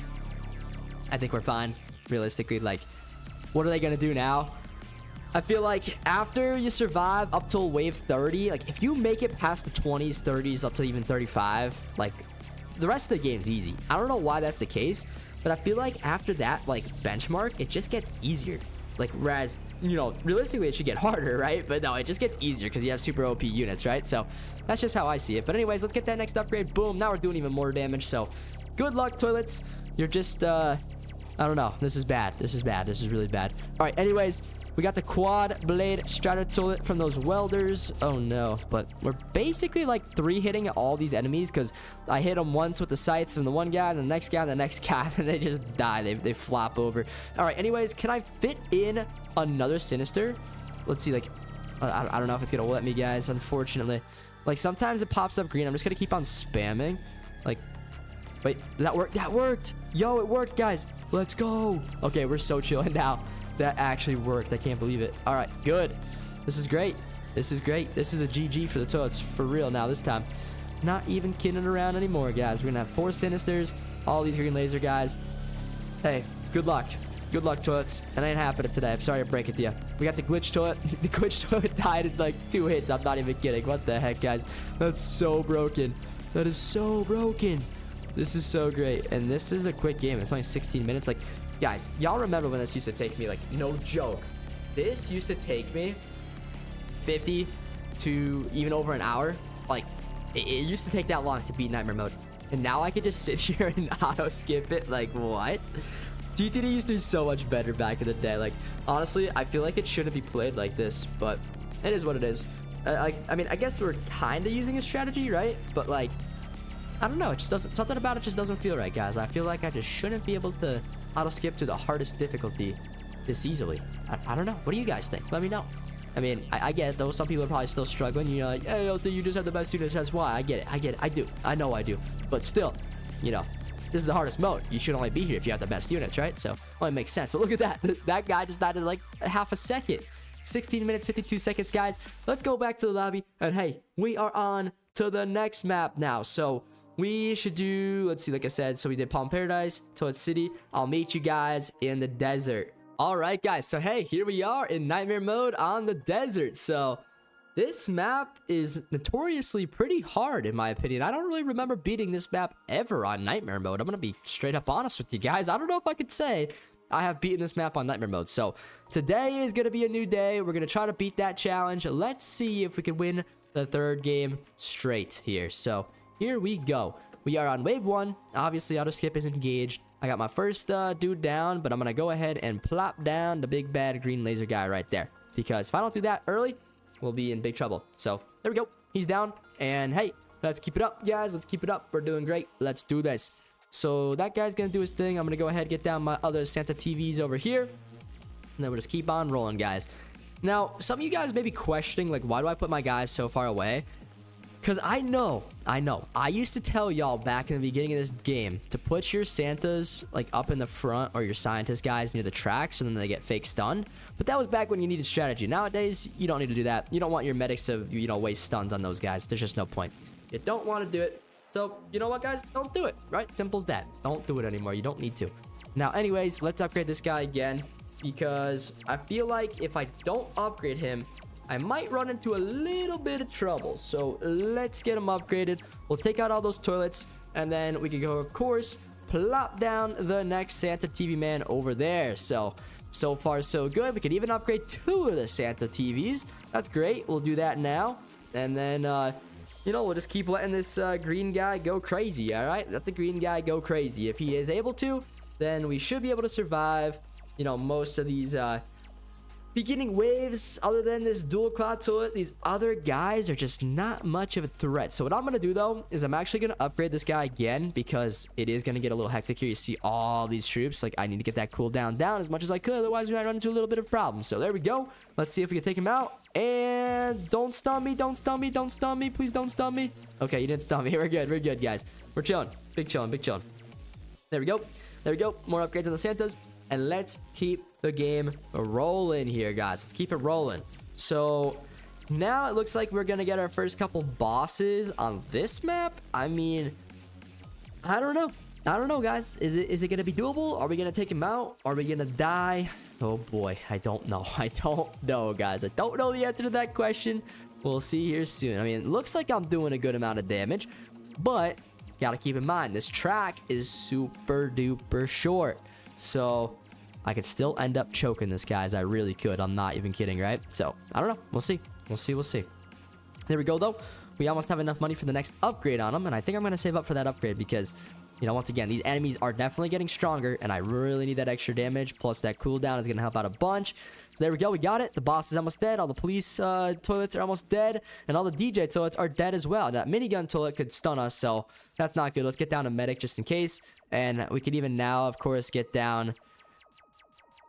S1: I think we're fine. Realistically, like, what are they going to do now? I feel like after you survive up till wave 30, like if you make it past the 20s, 30s, up to even 35, like the rest of the game's easy. I don't know why that's the case, but I feel like after that, like, benchmark, it just gets easier. Like, whereas, you know, realistically, it should get harder, right? But no, it just gets easier because you have super OP units, right? So that's just how I see it. But anyways, let's get that next upgrade. Boom. Now we're doing even more damage. So good luck, toilets. You're just, uh, I don't know. This is bad. This is bad. This is really bad. All right. Anyways, We got the quad blade Stratotoilet from those welders. Oh no, but we're basically like three hitting all these enemies because I hit them once with the scythe from the one guy and the next guy and the next guy and they just die. They, they flop over. All right, anyways, can I fit in another Sinister? Let's see, like, I, I don't know if it's gonna let me, guys, unfortunately. Like, sometimes it pops up green. I'm just gonna keep on spamming. Like, wait, that worked. That worked. Yo, it worked, guys. Let's go. Okay, we're so chilling now. That actually worked. I can't believe it. All right, good. This is great. This is great. This is a GG for the toilets for real now this time. Not even kidding around anymore, guys. We're gonna have four Sinisters, all these green laser guys. Hey, good luck. Good luck, toilets. It ain't happening today. I'm sorry to break it to you. We got the glitch toilet. the glitch toilet died in like two hits. I'm not even kidding. What the heck, guys? That's so broken. That is so broken. This is so great. And this is a quick game. It's only 16 minutes. Like, guys, y'all remember when this used to take me, like, no joke. This used to take me 50 to even over an hour. Like, it, it used to take that long to beat Nightmare Mode. And now I can just sit here and auto skip it. Like, what? TTD used to be so much better back in the day. Like, honestly, I feel like it shouldn't be played like this, but it is what it is. Uh, like, I mean, I guess we're kind of using a strategy, right? But like, I don't know. It just doesn't. Something about it just doesn't feel right, guys. I feel like I just shouldn't be able to auto skip to the hardest difficulty this easily. I, I don't know. What do you guys think? Let me know. I mean, I, I, get it though. Some people are probably still struggling. You know, like, hey, you just have the best students. That's why. I get it. I get it. I do. I know I do. But still, you know, this is the hardest mode. You should only be here if you have the best units, right? So, it makes sense. But look at that. That guy just died in like half a second. 16 minutes, 52 seconds, guys. Let's go back to the lobby. And hey, we are on to the next map now. So, we should do, let's see, like I said, so we did Palm Paradise, Toilet City. I'll meet you guys in the desert. All right, guys. So, hey, here we are in Nightmare mode on the desert. So, this map is notoriously pretty hard, in my opinion. I don't really remember beating this map ever on Nightmare Mode. I'm going to be straight up honest with you guys. I don't know if I could say I have beaten this map on Nightmare Mode. So, today is going to be a new day. We're going to try to beat that challenge. Let's see if we can win the third game straight here. So, here we go. We are on Wave 1. Obviously, auto skip is engaged. I got my first uh, dude down, but I'm going to go ahead and plop down the big bad green laser guy right there. Because if I don't do that early, we'll be in big trouble. So there we go. He's down. And hey, let's keep it up, guys. Let's keep it up. We're doing great. Let's do this. So that guy's going to do his thing. I'm going to go ahead and get down my other Santa TVs over here. And then we'll just keep on rolling, guys. Now, some of you guys may be questioning, like, why do I put my guys so far away? Because I know, I know. I used to tell y'all back in the beginning of this game to put your Santas like up in the front or your scientist guys near the tracks and then they get fake stunned. But that was back when you needed strategy. Nowadays, you don't need to do that. You don't want your medics to, you know, waste stuns on those guys. There's just no point. You don't want to do it. So, you know what, guys? Don't do it, right? Simple as that. Don't do it anymore. You don't need to. Now, anyways, let's upgrade this guy again because I feel like if I don't upgrade him, I might run into a little bit of trouble. So let's get them upgraded. We'll take out all those toilets and then we can go, of course, plop down the next Santa TV man over there. So, so far so good. We can even upgrade two of the Santa TVs. That's great. We'll do that now. And then, uh, you know, we'll just keep letting this uh, green guy go crazy, all right? Let the green guy go crazy. If he is able to, then we should be able to survive, you know, most of these uh, beginning waves, other than this dual cloud toilet, these other guys are just not much of a threat. So what I'm going to do, though, is I'm actually going to upgrade this guy again because it is going to get a little hectic here. You see all these troops. Like, I need to get that cooldown down as much as I could. Otherwise, we might run into a little bit of problems. So there we go. Let's see if we can take him out. And don't stun me. Don't stun me. Don't stun me. Please don't stun me. Okay, you didn't stun me. We're good. We're good, guys. We're chilling. Big chilling. Big chilling. There we go. There we go. More upgrades on the Santas. And let's keep the game rolling here, guys. Let's keep it rolling. So now it looks like we're going to get our first couple bosses on this map. I mean, I don't know. I don't know, guys. Is it is it going to be doable? Are we going to take him out? Are we going to die? Oh, boy. I don't know. I don't know, guys. I don't know the answer to that question. We'll see here soon. I mean, it looks like I'm doing a good amount of damage. But, gotta keep in mind, this track is super duper short. So, I could still end up choking this guy as I really could. I'm not even kidding, right? So, I don't know. We'll see. We'll see. We'll see. There we go, though. We almost have enough money for the next upgrade on him, and I think I'm going to save up for that upgrade because, you know, once again, these enemies are definitely getting stronger, and I really need that extra damage, plus that cooldown is going to help out a bunch. So there we go. We got it. The boss is almost dead. All the police uh, toilets are almost dead. And all the DJ toilets are dead as well. That minigun toilet could stun us, so that's not good. Let's get down to medic just in case. And we can even now, of course, get down...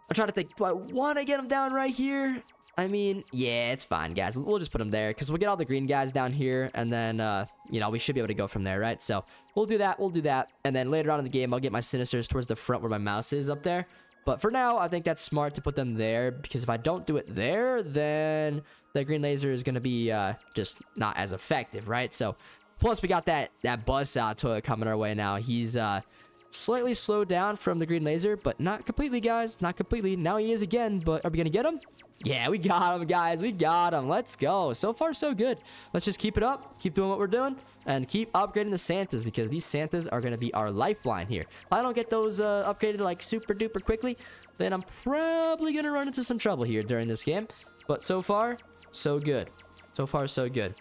S1: I'm trying to think, do I want to get him down right here? I mean, yeah, it's fine, guys. We'll just put them there because we'll get all the green guys down here, and then, uh, you know, we should be able to go from there, right? So we'll do that. We'll do that. And then later on in the game, I'll get my Sinisters towards the front where my mouse is up there. But for now, I think that's smart to put them there because if I don't do it there, then the green laser is going to be uh, just not as effective, right? So plus we got that, that Buzzsaw toilet coming our way now. He's... Uh, slightly slowed down from the green laser, but not completely, guys. Not completely. Now he is again, but are we going to get him? Yeah, we got him, guys. We got him. Let's go. So far, so good. Let's just keep it up. Keep doing what we're doing. And keep upgrading the Santas because these Santas are going to be our lifeline here. If I don't get those uh, upgraded like super duper quickly, then I'm probably going to run into some trouble here during this game. But so far, so good. So far, so good.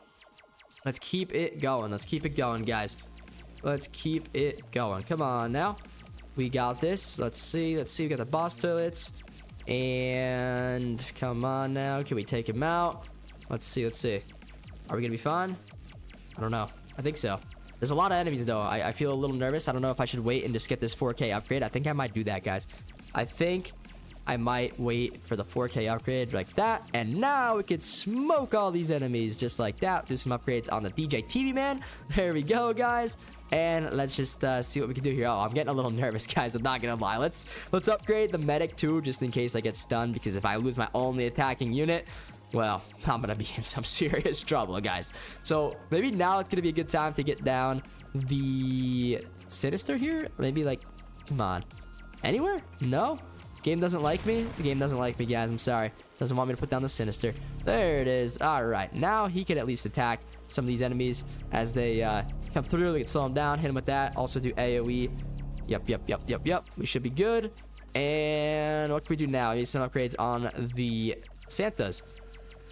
S1: Let's keep it going. Let's keep it going, guys. Let's keep it going. Come on now. We got this. Let's see. Let's see. We got the boss toilets. And come on now. Can we take him out? Let's see. Let's see. Are we going to be fine? I don't know. I think so. There's a lot of enemies, though. I, I feel a little nervous. I don't know if I should wait and just get this 4K upgrade. I think I might do that, guys. I think I might wait for the 4K upgrade like that. And now we could smoke all these enemies just like that. Do some upgrades on the DJ TV man. There we go, guys. And let's just uh, see what we can do here. Oh, I'm getting a little nervous, guys. I'm not gonna lie. Let's let's upgrade the medic too, just in case I get stunned. Because if I lose my only attacking unit, well, I'm gonna be in some serious trouble, guys. So maybe now it's gonna be a good time to get down the sinister here. Maybe like, come on, anywhere? No. Game doesn't like me. The game doesn't like me, guys. I'm sorry. Doesn't want me to put down the Sinister. There it is. All right. Now he can at least attack some of these enemies as they uh, come through. We can slow him down. Hit him with that. Also do AoE. Yep, yep, yep, yep, yep. We should be good. And what can we do now? We need some upgrades on the Santas.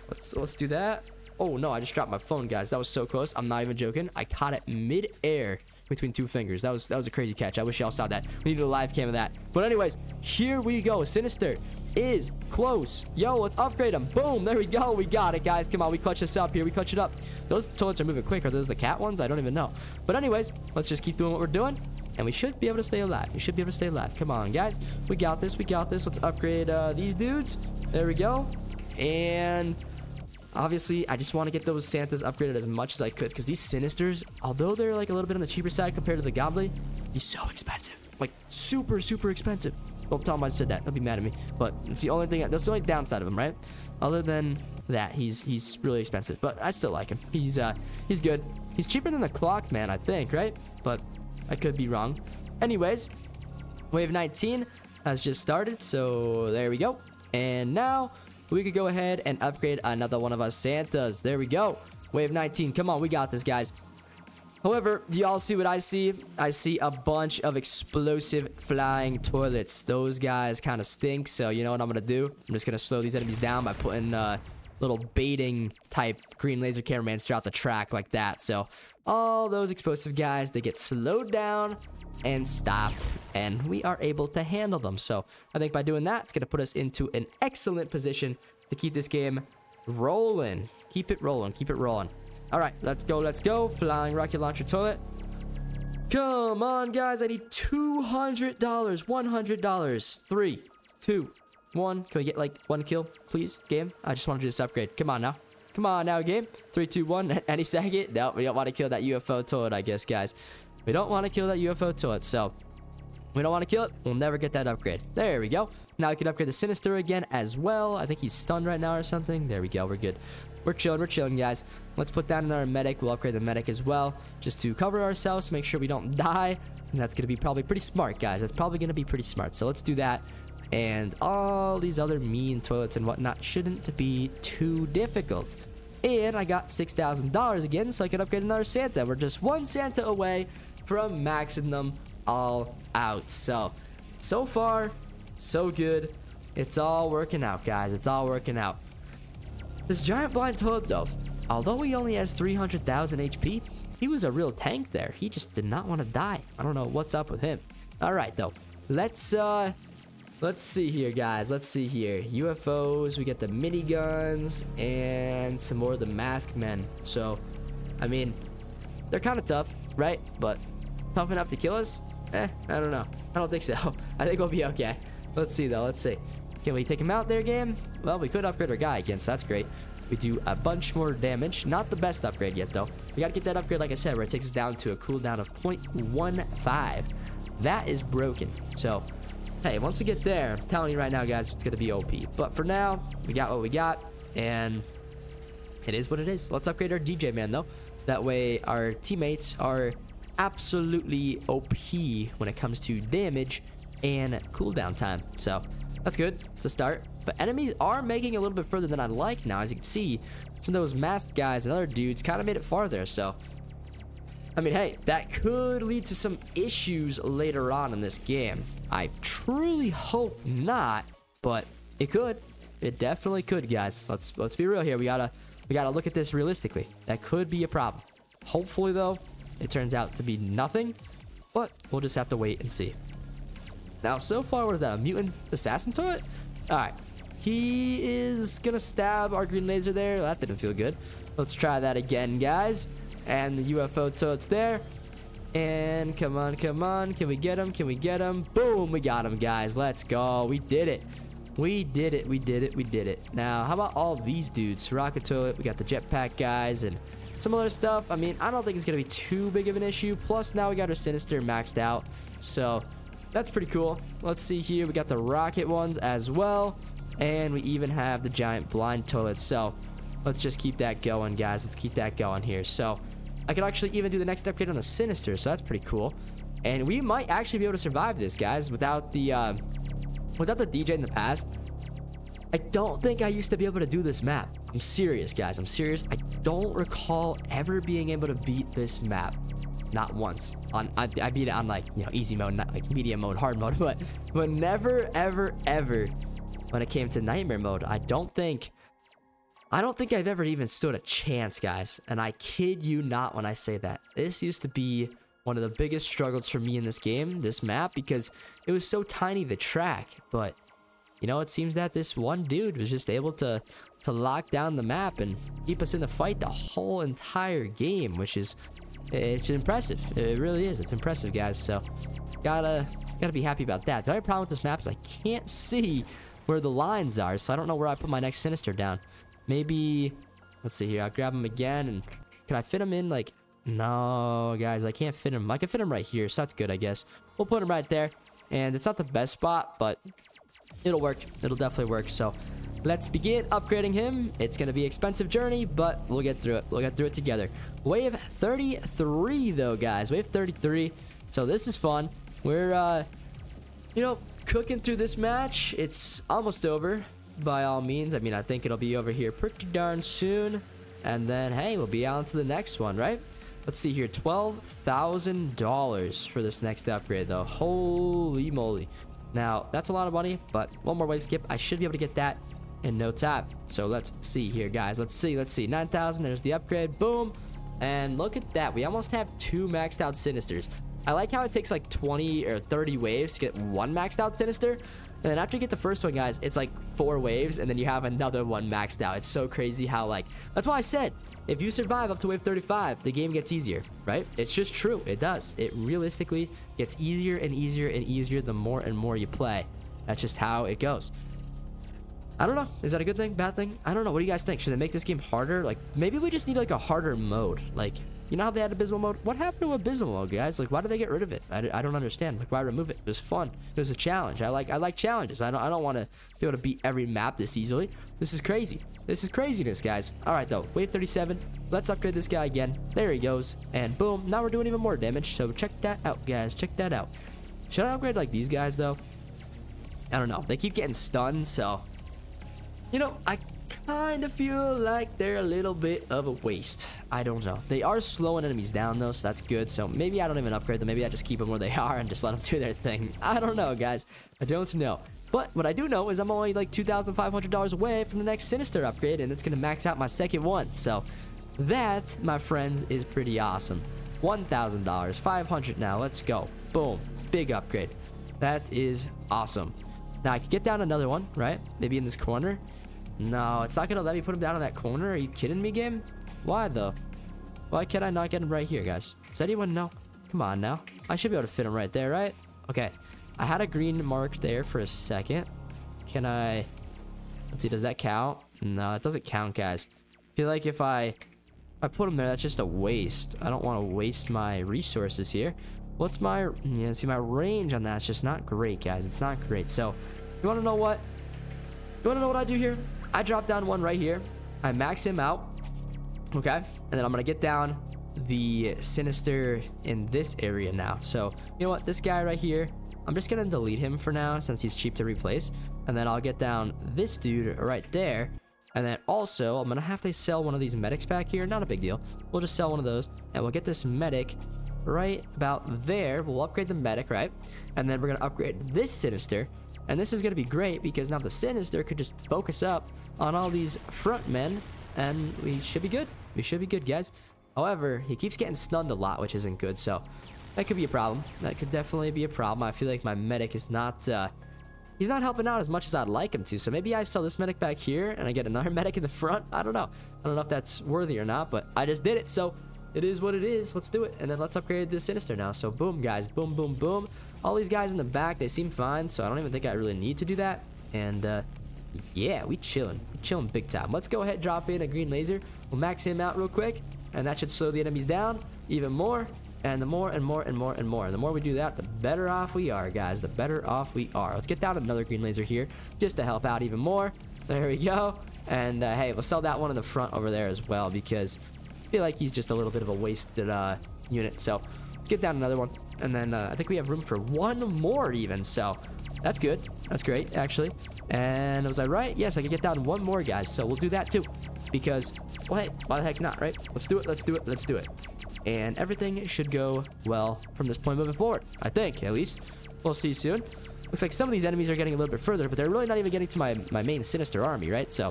S1: Let's let's do that. Oh no, I just dropped my phone, guys. That was so close. I'm not even joking. I caught it mid-air between two fingers. That was that was a crazy catch. I wish y'all saw that. We needed a live cam of that. But anyways, here we go. Sinister is close. Yo, let's upgrade him. Boom. There we go. We got it, guys. Come on. We clutch this up here. We clutch it up. Those toilets are moving quick. Are those the cat ones? I don't even know. But anyways, let's just keep doing what we're doing. And we should be able to stay alive. We should be able to stay alive. Come on, guys. We got this. We got this. Let's upgrade uh, these dudes. There we go. And Obviously, I just want to get those Santas upgraded as much as I could because these Sinisters, although they're like a little bit on the cheaper side compared to the Goblin, he's so expensive. Like super, super expensive. Tell him I said that. He'll be mad at me. But it's the only thing, that's the only downside of him, right? Other than that, he's he's really expensive. But I still like him. He's uh he's good. He's cheaper than the Clock Man, I think, right? But I could be wrong. Anyways, Wave 19 has just started, so there we go. And now we could go ahead and upgrade another one of our Santas. There we go. Wave 19. Come on, we got this, guys. However, do y'all see what I see? I see a bunch of explosive flying toilets. Those guys kind of stink, so you know what I'm going to do? I'm just going to slow these enemies down by putting uh, little baiting type green laser cameramans throughout the track like that. So all those explosive guys, they get slowed down and stopped and we are able to handle them. So I think by doing that, it's going to put us into an excellent position to keep this game rolling. Keep it rolling. Keep it rolling. All right, let's go. Let's go. Flying rocket launcher toilet. Come on, guys. I need $200. $100. Three, two, one. Can we get like one kill, please, game? I just want to do this upgrade. Come on now. Come on now, game. Three, two, one. Any second. No, we don't want to kill that UFO toilet, I guess, guys. We don't want to kill that UFO toilet, so we don't want to kill it. We'll never get that upgrade. There we go. Now we can upgrade the Sinister again as well. I think he's stunned right now or something. There we go. We're good. We're chilling. We're chilling, guys. Let's put down another medic. We'll upgrade the medic as well just to cover ourselves, make sure we don't die. And that's going to be probably pretty smart, guys. That's probably going to be pretty smart. So let's do that. And all these other mean toilets and whatnot shouldn't be too difficult. And I got $6,000 again, so I can upgrade another Santa. We're just one Santa away from maxing them all out. So, so far, so good. It's all working out, guys. It's all working out. This giant blind toad, though, although he only has 300,000 HP, he was a real tank there. He just did not want to die. I don't know what's up with him. All right, though. Let's, uh, Let's see here, guys. Let's see here. UFOs, we get the miniguns, and some more of the masked men. So, I mean, they're kind of tough, right? But tough enough to kill us? Eh, I don't know. I don't think so. I think we'll be okay. Let's see, though. Let's see. Can we take him out there, game? Well, we could upgrade our guy again, so that's great. We do a bunch more damage. Not the best upgrade yet, though. We got to get that upgrade, like I said, where it takes us down to a cooldown of 0.15. That is broken. So, hey, once we get there, I'm telling you right now, guys, it's going to be OP. But for now, we got what we got, and it is what it is. Let's upgrade our DJ man, though. That way, our teammates are absolutely OP when it comes to damage and cooldown time. So, that's good. It's a start. But enemies are making a little bit further than I'd like now. As you can see, some of those masked guys and other dudes kind of made it farther. So, I mean, hey, that could lead to some issues later on in this game. I truly hope not, but it could. It definitely could, guys. Let's let's be real here. We gotta we gotta look at this realistically. That could be a problem. Hopefully, though, it turns out to be nothing. But we'll just have to wait and see. Now, so far, what is that? A mutant assassin turret? All right. He is gonna stab our green laser there. That didn't feel good. Let's try that again, guys. And the UFO turret's there. And come on, come on. Can we get him? Can we get him? Boom, we got him, guys. Let's go. We did it. We did it. We did it. We did it. Now, how about all these dudes? Rocket Toilet. We got the jetpack guys and some other stuff. I mean, I don't think it's going to be too big of an issue. Plus, now we got our Sinister maxed out. So, that's pretty cool. Let's see here. We got the rocket ones as well. And we even have the giant blind toilet. So, let's just keep that going, guys. Let's keep that going here. So, I could actually even do the next upgrade on the Sinister, so that's pretty cool. And we might actually be able to survive this, guys, without the uh, without the DJ in the past. I don't think I used to be able to do this map. I'm serious, guys. I'm serious. I don't recall ever being able to beat this map. Not once. On I, I beat it on like you know easy mode, not like medium mode, hard mode, but but never, ever, ever when it came to nightmare mode. I don't think I don't think I've ever even stood a chance, guys. And I kid you not when I say that. This used to be one of the biggest struggles for me in this game, this map, because it was so tiny, the track. But, you know, it seems that this one dude was just able to, to lock down the map and keep us in the fight the whole entire game, which is, it's impressive. It really is. It's impressive, guys. So, gotta, gotta be happy about that. The only problem with this map is I can't see where the lines are, so I don't know where I put my next Sinister down. Maybe, let's see here. I'll grab him again. And can I fit him in? Like, no, guys, I can't fit him. I can fit him right here. So that's good, I guess. We'll put him right there. And it's not the best spot, but it'll work. It'll definitely work. So let's begin upgrading him. It's going to be expensive journey, but we'll get through it. We'll get through it together. Wave 33, though, guys. Wave 33. So this is fun. We're, uh, you know, cooking through this match. It's almost over by all means. I mean, I think it'll be over here pretty darn soon. And then, hey, we'll be on to the next one, right? Let's see here. $12,000 for this next upgrade, though. Holy moly. Now, that's a lot of money, but one more way to skip. I should be able to get that in no time. So let's see here, guys. Let's see. Let's see. 9,000. There's the upgrade. Boom. And look at that. We almost have two maxed out Sinisters. I like how it takes like 20 or 30 waves to get one maxed out Sinister. And then after you get the first one, guys, it's like four waves, and then you have another one maxed out. It's so crazy how, like, that's why I said, if you survive up to wave 35, the game gets easier, right? It's just true. It does. It realistically gets easier and easier and easier the more and more you play. That's just how it goes. I don't know. Is that a good thing? Bad thing? I don't know. What do you guys think? Should they make this game harder? Like, maybe we just need, like, a harder mode. Like, you know how they had abysmal mode? What happened to abysmal mode, guys? Like, why did they get rid of it? I, I don't understand. Like, why remove it? It was fun. It was a challenge. I like I like challenges. I don't I don't want to be able to beat every map this easily. This is crazy. This is craziness, guys. All right, though. Wave 37. Let's upgrade this guy again. There he goes. And boom. Now we're doing even more damage. So check that out, guys. Check that out. Should I upgrade like these guys, though? I don't know. They keep getting stunned, so... You know, I kind of feel like they're a little bit of a waste. I don't know. They are slowing enemies down though, so that's good. So maybe I don't even upgrade them. Maybe I just keep them where they are and just let them do their thing. I don't know, guys. I don't know. But what I do know is I'm only like $2,500 away from the next Sinister upgrade, and it's going to max out my second one. So that, my friends, is pretty awesome. $1,000, 500 now. Let's go. Boom. Big upgrade. That is awesome. Now I could get down another one, right? Maybe in this corner. No, it's not gonna let me put him down in that corner. Are you kidding me, game? Why though? Why can't I not get him right here, guys? Does anyone know? Come on now. I should be able to fit him right there, right? Okay. I had a green mark there for a second. Can I... Let's see, does that count? No, it doesn't count, guys. I feel like if I... I put him there, that's just a waste. I don't want to waste my resources here. What's my... Yeah, see, my range on that's just not great, guys. It's not great. So, you want to know what? You want to know what I do here? I drop down one right here. I max him out. Okay. And then I'm going to get down the Sinister in this area now. So, you know what? This guy right here, I'm just going to delete him for now since he's cheap to replace. And then I'll get down this dude right there. And then also, I'm going to have to sell one of these medics back here. Not a big deal. We'll just sell one of those. And we'll get this medic right about there. We'll upgrade the medic, right? And then we're going to upgrade this Sinister. And this is going to be great because now the Sinister could just focus up on all these front men. And we should be good. We should be good, guys. However, he keeps getting stunned a lot, which isn't good. So that could be a problem. That could definitely be a problem. I feel like my medic is not... Uh, he's not helping out as much as I'd like him to. So maybe I sell this medic back here and I get another medic in the front. I don't know. I don't know if that's worthy or not, but I just did it. So it is what it is. Let's do it. And then let's upgrade the Sinister now. So boom, guys. Boom, boom, boom. All these guys in the back, they seem fine. So I don't even think I really need to do that. And uh, yeah, we chilling. We chilling big time. Let's go ahead drop in a green laser. We'll max him out real quick. And that should slow the enemies down even more. And the more and more and more and more. And the more we do that, the better off we are, guys. The better off we are. Let's get down another green laser here just to help out even more. There we go. And uh, hey, we'll sell that one in the front over there as well because feel like he's just a little bit of a wasted uh, unit. So let's get down another one. And then uh, I think we have room for one more even. So that's good. That's great, actually. And was I right? Yes, I can get down one more, guys. So we'll do that too. Because, well, hey, why the heck not, right? Let's do it. Let's do it. Let's do it and everything should go well from this point moving forward. I think, at least. We'll see you soon. Looks like some of these enemies are getting a little bit further, but they're really not even getting to my, my main Sinister army, right? So,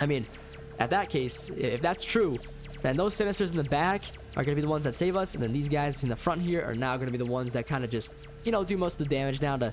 S1: I mean, at that case, if that's true, then those Sinisters in the back are going to be the ones that save us, and then these guys in the front here are now going to be the ones that kind of just, you know, do most of the damage down to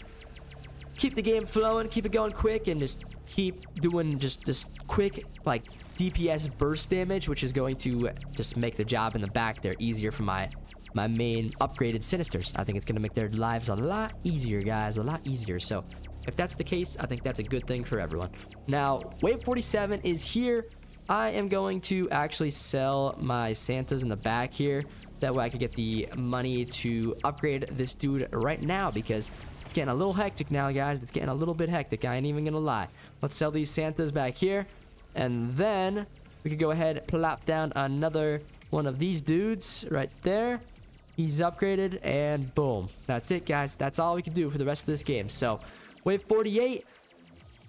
S1: keep the game flowing, keep it going quick, and just keep doing just this quick, like, DPS burst damage, which is going to just make the job in the back there easier for my my main upgraded Sinisters. I think it's going to make their lives a lot easier, guys, a lot easier. So if that's the case, I think that's a good thing for everyone. Now, Wave 47 is here. I am going to actually sell my Santas in the back here. That way I could get the money to upgrade this dude right now because it's getting a little hectic now, guys. It's getting a little bit hectic. I ain't even going to lie. Let's sell these Santas back here. And then we could go ahead plop down another one of these dudes right there. He's upgraded and boom. That's it, guys. That's all we can do for the rest of this game. So, wave 48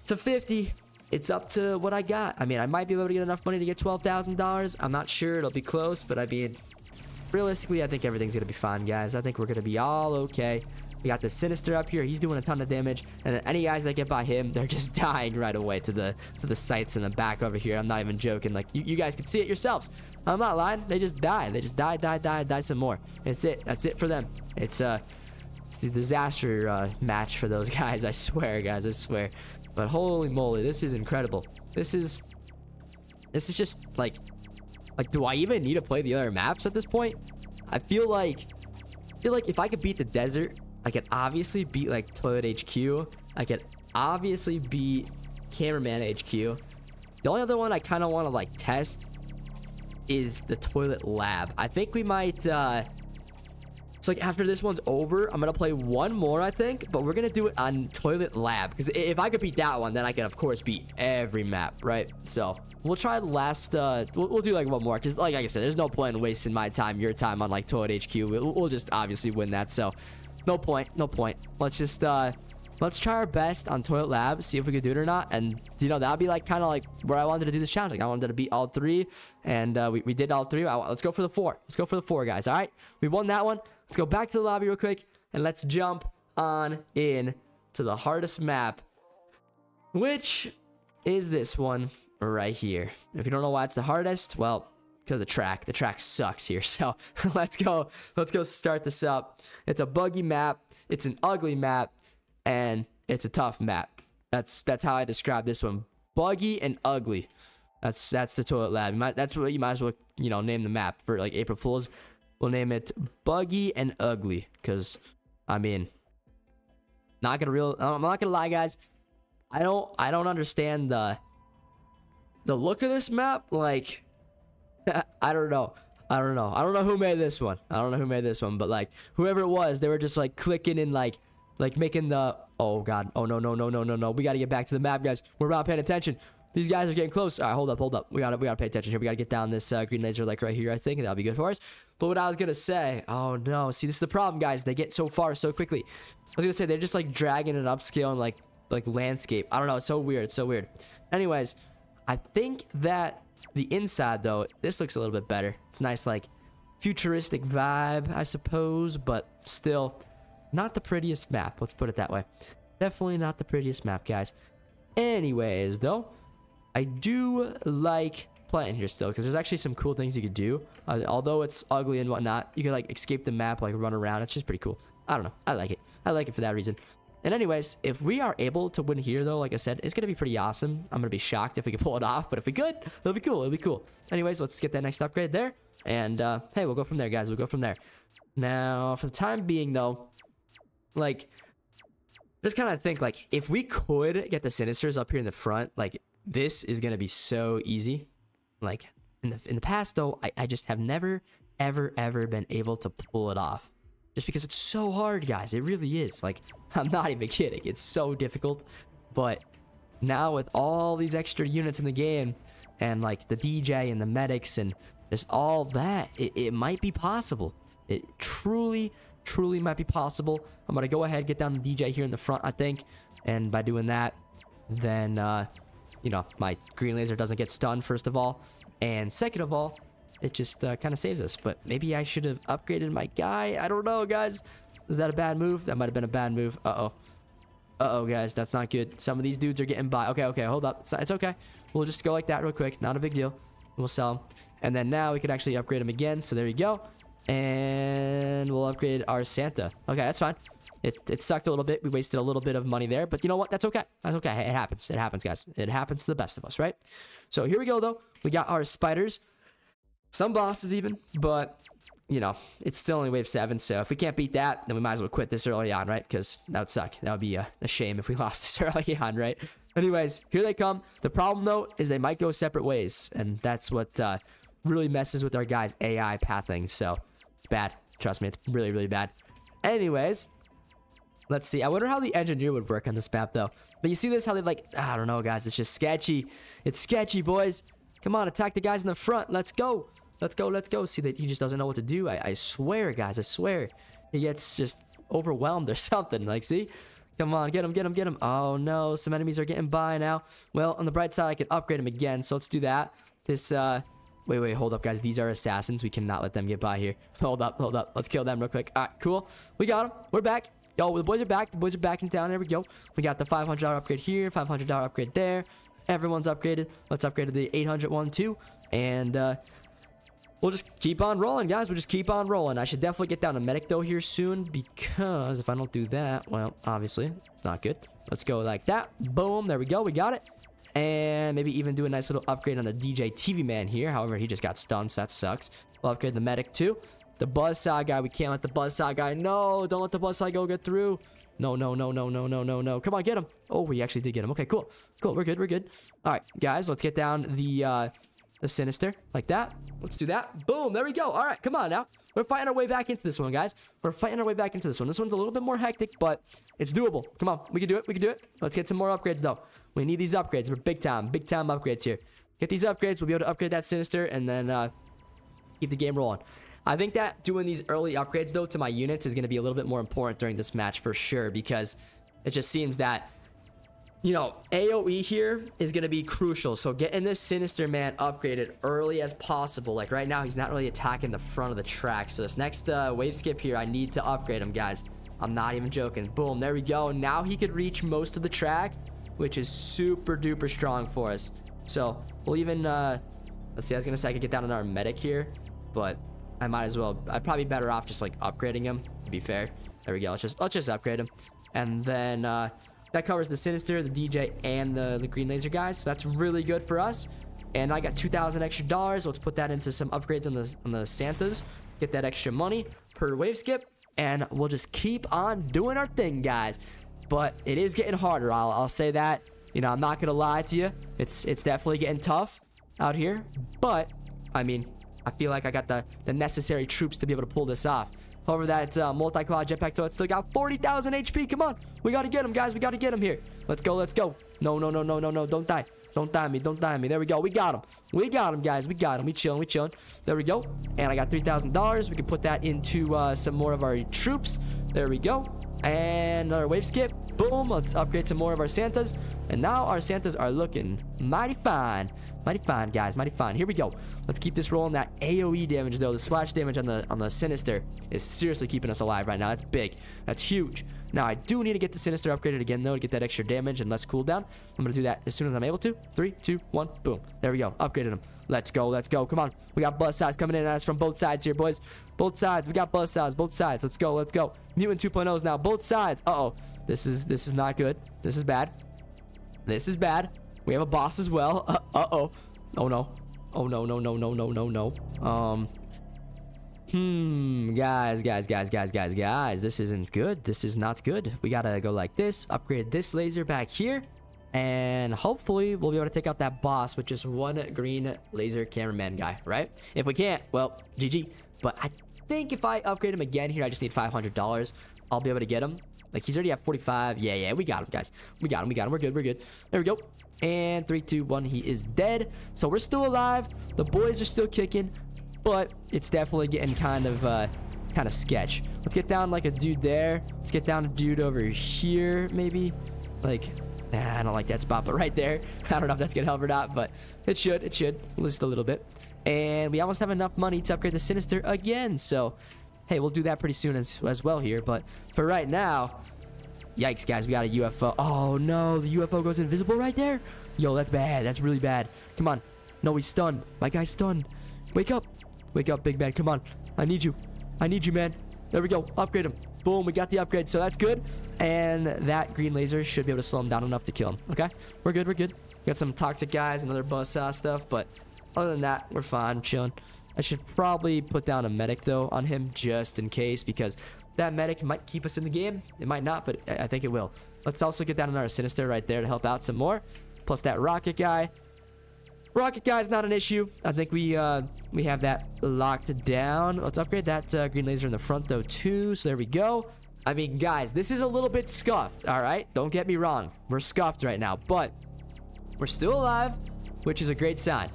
S1: to 50. It's up to what I got. I mean, I might be able to get enough money to get $12,000. I'm not sure. It'll be close, but I mean, realistically, I think everything's going to be fine, guys. I think we're going to be all okay. We got the Sinister up here. He's doing a ton of damage. And any guys that get by him, they're just dying right away to the to the sights in the back over here. I'm not even joking. Like, you, you guys can see it yourselves. I'm not lying. They just die. They just die, die, die, die some more. It's it. That's it for them. It's, uh, it's a disaster uh, match for those guys. I swear, guys. I swear. But holy moly, this is incredible. This is... This is just, like... Like, do I even need to play the other maps at this point? I feel like... I feel like if I could beat the desert I could obviously beat like Toilet HQ. I could obviously beat Cameraman HQ. The only other one I kind of want to like test is the Toilet Lab. I think we might, uh, so like after this one's over, I'm to play one more, I think, but we're to do it on Toilet Lab. Because if I could beat that one, then I can, of course, beat every map, right? So we'll try the last, uh, we'll, we'll do like one more. Because like, like I said, there's no point in wasting my time, your time on like Toilet HQ. We'll, we'll just obviously win that. So no point. No point. Let's just, uh, let's try our best on Toilet Lab, see if we could do it or not. And, you know, that'd be like kind of like where I wanted to do this challenge. Like, I wanted to beat all three, and uh, we, we did all three. I, let's go for the four. Let's go for the four, guys. All right? We won that one. Let's go back to the lobby real quick, and let's jump on in to the hardest map, which is this one right here. If you don't know why it's the hardest, well, because the track. The track sucks here. So let's go. Let's go start this up. It's a buggy map. It's an ugly map. and it's a tough map. That's that's how I describe this one. Buggy and ugly. That's that's the toilet lab. Might, that's what you might as well you know name the map for like April Fools. We'll name it Buggy and Ugly because I mean, not gonna real. I'm not gonna lie, guys. I don't I don't understand the the look of this map. Like I don't know. I don't know. I don't know who made this one. I don't know who made this one, but like whoever it was, they were just like clicking and like like making the oh god. Oh no no no no no no. We gotta get back to the map, guys. We're not paying attention. These guys are getting close. All right, hold up, hold up. We gotta we gotta pay attention here. We gotta get down this uh, green laser like right here. I think that'll be good for us. But what I was gonna say, oh no, see this is the problem, guys. They get so far so quickly. I was gonna say they're just like dragging an upscale and like like landscape. I don't know. It's so weird. It's so weird. Anyways, I think that the inside though, this looks a little bit better. It's nice like futuristic vibe, I suppose, but still not the prettiest map. Let's put it that way. Definitely not the prettiest map, guys. Anyways, though, I do like playing here still because there's actually some cool things you could do. Uh, although it's ugly and whatnot, you could like escape the map, like run around. It's just pretty cool. I don't know. I like it. I like it for that reason. And anyways, if we are able to win here, though, like I said, it's going to be pretty awesome. I'm going to be shocked if we can pull it off, but if we could, it'll be cool. It'll be cool. Anyways, let's get that next upgrade there. And, uh, hey, we'll go from there, guys. We'll go from there. Now, for the time being, though, like, just kind of think, like, if we could get the Sinisters up here in the front, like, this is going to be so easy. Like, in the, in the past, though, I, I just have never, ever, ever been able to pull it off. Just because it's so hard, guys. It really is. Like, I'm not even kidding. It's so difficult. But now with all these extra units in the game, and like the DJ and the medics and just all that, it, it might be possible. It truly, truly might be possible. I'm going to go ahead get down the DJ here in the front, I think. And by doing that, then, uh, you know, my green laser doesn't get stunned, first of all. And second of all, it just uh, kind of saves us. But maybe I should have upgraded my guy. I don't know, guys. Was that a bad move? That might have been a bad move. Uh-oh. Uh-oh, guys. That's not good. Some of these dudes are getting by. Okay, okay. Hold up. It's, it's okay. We'll just go like that real quick. Not a big deal. We'll sell. And then now we can actually upgrade them again. So there you go. And we'll upgrade our Santa. Okay, that's fine. It, it sucked a little bit. We wasted a little bit of money there. But you know what? That's okay. That's okay. It happens. It happens, guys. It happens to the best of us, right? So here we go, though. We got our spiders. Some bosses even. But, you know, it's still only wave 7. So if we can't beat that, then we might as well quit this early on, right? Because that would suck. That would be a, a shame if we lost this early on, right? Anyways, here they come. The problem, though, is they might go separate ways. And that's what uh, really messes with our guys' AI pathing. So, it's bad. Trust me, it's really, really bad. Anyways, let's see. I wonder how the engineer would work on this map, though. But you see this, how they like, I don't know, guys. It's just sketchy. It's sketchy, boys. Come on, attack the guys in the front. Let's go. Let's go, let's go. See that he just doesn't know what to do. I, I swear, guys, I swear. He gets just overwhelmed or something. Like, see? Come on, get him, get him, get him. Oh, no. Some enemies are getting by now. Well, on the bright side, I can upgrade him again. So let's do that. This, uh... Wait, wait, hold up, guys. These are assassins. We cannot let them get by here. Hold up, hold up. Let's kill them real quick. All right, cool. We got them. We're back. Yo, the boys are back. The boys are back in town. There we go. We got the $500 upgrade here, $500 upgrade there. Everyone's upgraded. Let's upgrade to the 800 one too. And, uh, we'll just keep on rolling, guys. We'll just keep on rolling. I should definitely get down to medic though here soon because if I don't do that, well, obviously it's not good. Let's go like that. Boom. There we go. We got it. And maybe even do a nice little upgrade on the DJ TV man here. However, he just got stunned, so that sucks. We'll upgrade the medic too. The buzzsaw guy. We can't let the buzzsaw guy. No, don't let the buzzsaw go get through. No, no, no, no, no, no, no, no. Come on, get him. Oh, we actually did get him. Okay, cool. Cool. We're good. We're good. All right, guys, let's get down the uh, the Sinister like that. Let's do that. Boom. There we go. All right, come on now. We're fighting our way back into this one, guys. We're fighting our way back into this one. This one's a little bit more hectic, but it's doable. Come on. We can do it. We can do it. Let's get some more upgrades, though. We need these upgrades. We're big time. Big time upgrades here. Get these upgrades. We'll be able to upgrade that Sinister and then uh, keep the game rolling. I think that doing these early upgrades, though, to my units is going to be a little bit more important during this match for sure because it just seems that you know, AoE here is going to be crucial. So getting this Sinister Man upgraded early as possible. Like right now, he's not really attacking the front of the track. So this next uh, wave skip here, I need to upgrade him, guys. I'm not even joking. Boom, there we go. Now he could reach most of the track, which is super duper strong for us. So we'll even, uh, let's see, I was going to say I could get down our medic here, but I might as well. I'd probably be better off just like upgrading him, to be fair. There we go. Let's just, let's just upgrade him. And then uh, that covers the Sinister, the DJ, and the, the Green Laser guys. So that's really good for us. And I got 2,000 extra dollars. Let's put that into some upgrades on the, on the Santas. Get that extra money per wave skip. And we'll just keep on doing our thing, guys. But it is getting harder. I'll, I'll say that. You know, I'm not going to lie to you. It's, it's definitely getting tough out here. But, I mean, I feel like I got the, the necessary troops to be able to pull this off. However, that uh, multi-claw jetpack toilet still got 40,000 HP. Come on. We got to get him, guys. We got to get him here. Let's go. Let's go. No, no, no, no, no, no. Don't die. Don't die me. Don't die me. There we go. We got him. We got him, guys. We got him. We chilling. We chilling. There we go. And I got $3,000. We can put that into uh, some more of our troops. There we go. And another wave skip. Boom. Let's upgrade some more of our Santas. And now our Santas are looking mighty fine. Mighty fine, guys. Mighty fine. Here we go. Let's keep this rolling. That AoE damage, though, the splash damage on the on the Sinister is seriously keeping us alive right now. That's big. That's huge. Now, I do need to get the Sinister upgraded again, though, to get that extra damage and less cooldown. I'm going to do that as soon as I'm able to. Three, two, one, boom. There we go. Upgraded him. Let's go. Let's go. Come on. We got buzzsaws coming in at us from both sides here, boys. Both sides. We got buzzsaws. Both sides. Let's go. Let's go. Mutant 2.0s now. Both sides. Uh-oh. This is this is not good. This is bad. This is bad. We have a boss as well. Uh, uh-oh. Oh, no. Oh, no, no, no, no, no, no, no. Um... Hmm, guys, guys, guys, guys, guys, guys, this isn't good. This is not good. We gotta go like this, upgrade this laser back here, and hopefully we'll be able to take out that boss with just one green laser cameraman guy, right? If we can't, well, GG. But I think if I upgrade him again here, I just need $500. I'll be able to get him. Like, he's already at 45. Yeah, yeah, we got him, guys. We got him, we got him. We're good, we're good. There we go. And three, two, one, he is dead. So we're still alive. The boys are still kicking but it's definitely getting kind of uh, kind of sketch. Let's get down like a dude there. Let's get down a dude over here, maybe. Like, nah, I don't like that spot, but right there. I don't know if that's gonna help or not, but it should. It should. Just a little bit. And we almost have enough money to upgrade the Sinister again. So, hey, we'll do that pretty soon as, as well here. But for right now, yikes, guys, we got a UFO. Oh, no, the UFO goes invisible right there. Yo, that's bad. That's really bad. Come on. No, he's stunned. My guy's stunned. Wake up. Wake up, big man. Come on. I need you. I need you, man. There we go. Upgrade him. Boom. We got the upgrade. So that's good. And that green laser should be able to slow him down enough to kill him. Okay? We're good. We're good. Got some toxic guys and other buzzsaw uh, stuff. But other than that, we're fine. chilling. I should probably put down a medic, though, on him just in case. Because that medic might keep us in the game. It might not, but I think it will. Let's also get down another Sinister right there to help out some more. Plus that rocket guy. Rocket guy's not an issue. I think we uh, we have that locked down. Let's upgrade that uh, green laser in the front though too. So there we go. I mean, guys, this is a little bit scuffed. All right, don't get me wrong. We're scuffed right now, but we're still alive, which is a great sign.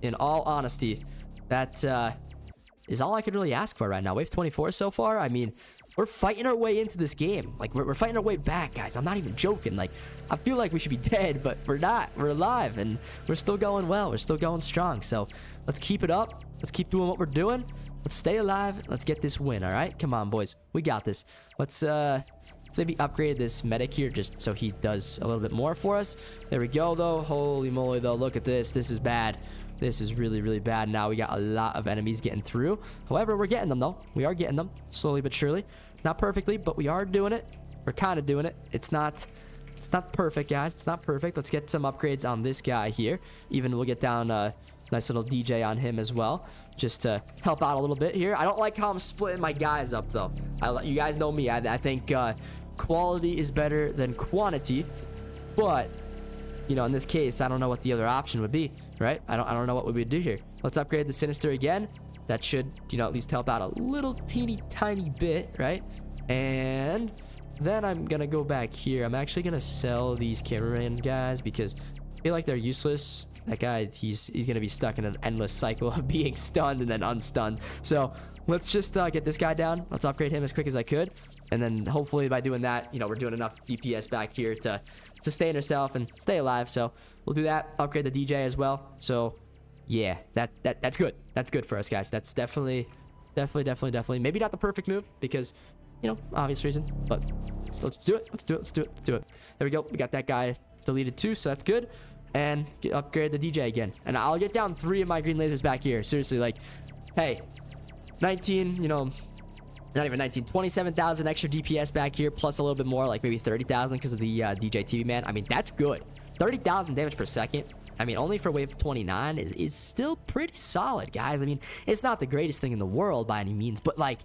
S1: In all honesty, that uh, is all I could really ask for right now. Wave 24 so far. I mean, we're fighting our way into this game. Like, we're, we're, fighting our way back, guys. I'm not even joking. Like, I feel like we should be dead, but we're not. We're alive, and we're still going well. We're still going strong. So, let's keep it up. Let's keep doing what we're doing. Let's stay alive. Let's get this win, all right? Come on, boys. We got this. Let's, uh... Let's maybe upgrade this medic here just so he does a little bit more for us. There we go, though. Holy moly, though. Look at this. This is bad. This is really, really bad. Now we got a lot of enemies getting through. However, we're getting them, though. We are getting them slowly but surely. Not perfectly, but we are doing it. We're kind of doing it. It's not... It's not perfect, guys. It's not perfect. Let's get some upgrades on this guy here. Even we'll get down a nice little DJ on him as well. Just to help out a little bit here. I don't like how I'm splitting my guys up, though. I, you guys know me. I, I think uh, quality is better than quantity. But, you know, in this case, I don't know what the other option would be right? I don't, I don't know what we would do here. Let's upgrade the Sinister again. That should, you know, at least help out a little teeny tiny bit, right? And then I'm gonna go back here. I'm actually gonna sell these cameraman guys because I feel like they're useless. That guy, he's he's gonna be stuck in an endless cycle of being stunned and then unstunned. So let's just uh, get this guy down. Let's upgrade him as quick as I could. And then hopefully by doing that, you know, we're doing enough DPS back here to sustain herself and stay alive. So we'll do that. Upgrade the DJ as well. So yeah, that, that that's good. That's good for us, guys. That's definitely, definitely, definitely, definitely. Maybe not the perfect move because, you know, obvious reasons. But so let's do it. Let's do it. Let's do it. Let's do it. There we go. We got that guy deleted too, so that's good. And get, upgrade the DJ again. And I'll get down three of my green lasers back here. Seriously, like, hey, 19, you know, not even 19 27,000 extra DPS back here plus a little bit more like maybe 30,000 because of the uh, DJ TV man. I mean that's good. 30,000 damage per second. I mean only for wave 29 is, is still pretty solid guys. I mean it's not the greatest thing in the world by any means but like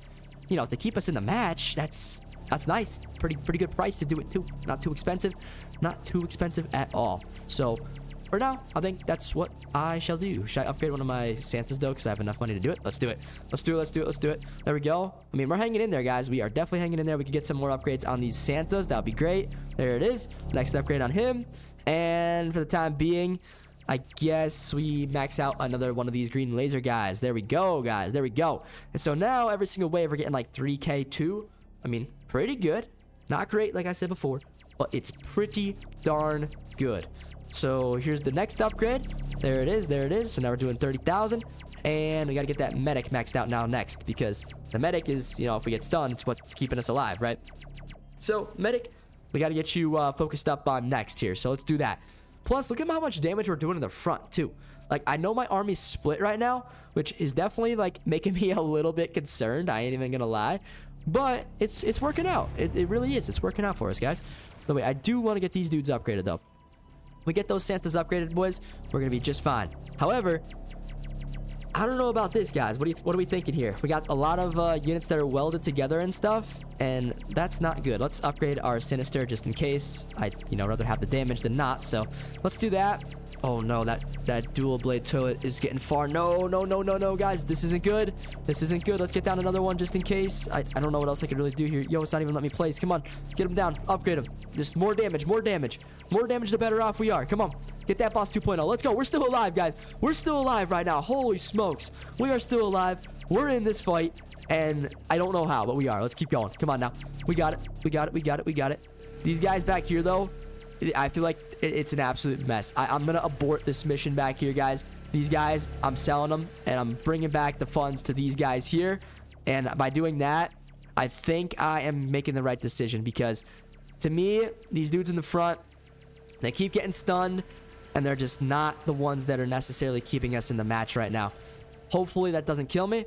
S1: you know to keep us in the match that's that's nice. Pretty pretty good price to do it too. Not too expensive. Not too expensive at all. So for now, I think that's what I shall do. Should I upgrade one of my Santas though? Because I have enough money to do it. Let's do it. Let's do it. Let's do it. Let's do it. There we go. I mean, we're hanging in there, guys. We are definitely hanging in there. We could get some more upgrades on these Santas. That would be great. There it is. Next upgrade on him. And for the time being, I guess we max out another one of these green laser guys. There we go, guys. There we go. And so now every single wave we're getting like 3k too. I mean, pretty good. Not great, like I said before, but it's pretty darn good. So here's the next upgrade. There it is. There it is. So now we're doing 30,000. And we got to get that medic maxed out now next. Because the medic is, you know, if we get stunned, it's what's keeping us alive, right? So medic, we got to get you uh, focused up on next here. So let's do that. Plus, look at how much damage we're doing in the front, too. Like, I know my army's split right now, which is definitely, like, making me a little bit concerned. I ain't even gonna lie. But it's it's working out. It, it really is. It's working out for us, guys. The way, I do want to get these dudes upgraded, though we get those Santas upgraded, boys, we're going to be just fine. However, I don't know about this, guys. What, do you, what are we thinking here? We got a lot of uh, units that are welded together and stuff, and that's not good. Let's upgrade our Sinister just in case. I, you know, rather have the damage than not, so let's do that. Oh no, that, that dual blade turret is getting far. No, no, no, no, no, guys. This isn't good. This isn't good. Let's get down another one just in case. I, I don't know what else I could really do here. Yo, it's not even letting me place. Come on. Get him down. Upgrade him. Just more damage, more damage. More damage, the better off we are. Come on. Get that boss 2.0. Let's go. We're still alive, guys. We're still alive right now. Holy smokes. We are still alive. We're in this fight. And I don't know how, but we are. Let's keep going. Come on now. We got it. We got it. We got it. We got it. These guys back here, though, I feel like it's an absolute mess. I, am going to abort this mission back here, guys. These guys, I'm selling them, and I'm bringing back the funds to these guys here. And by doing that, I think I am making the right decision because to me, these dudes in the front, they keep getting stunned, and they're just not the ones that are necessarily keeping us in the match right now. Hopefully that doesn't kill me,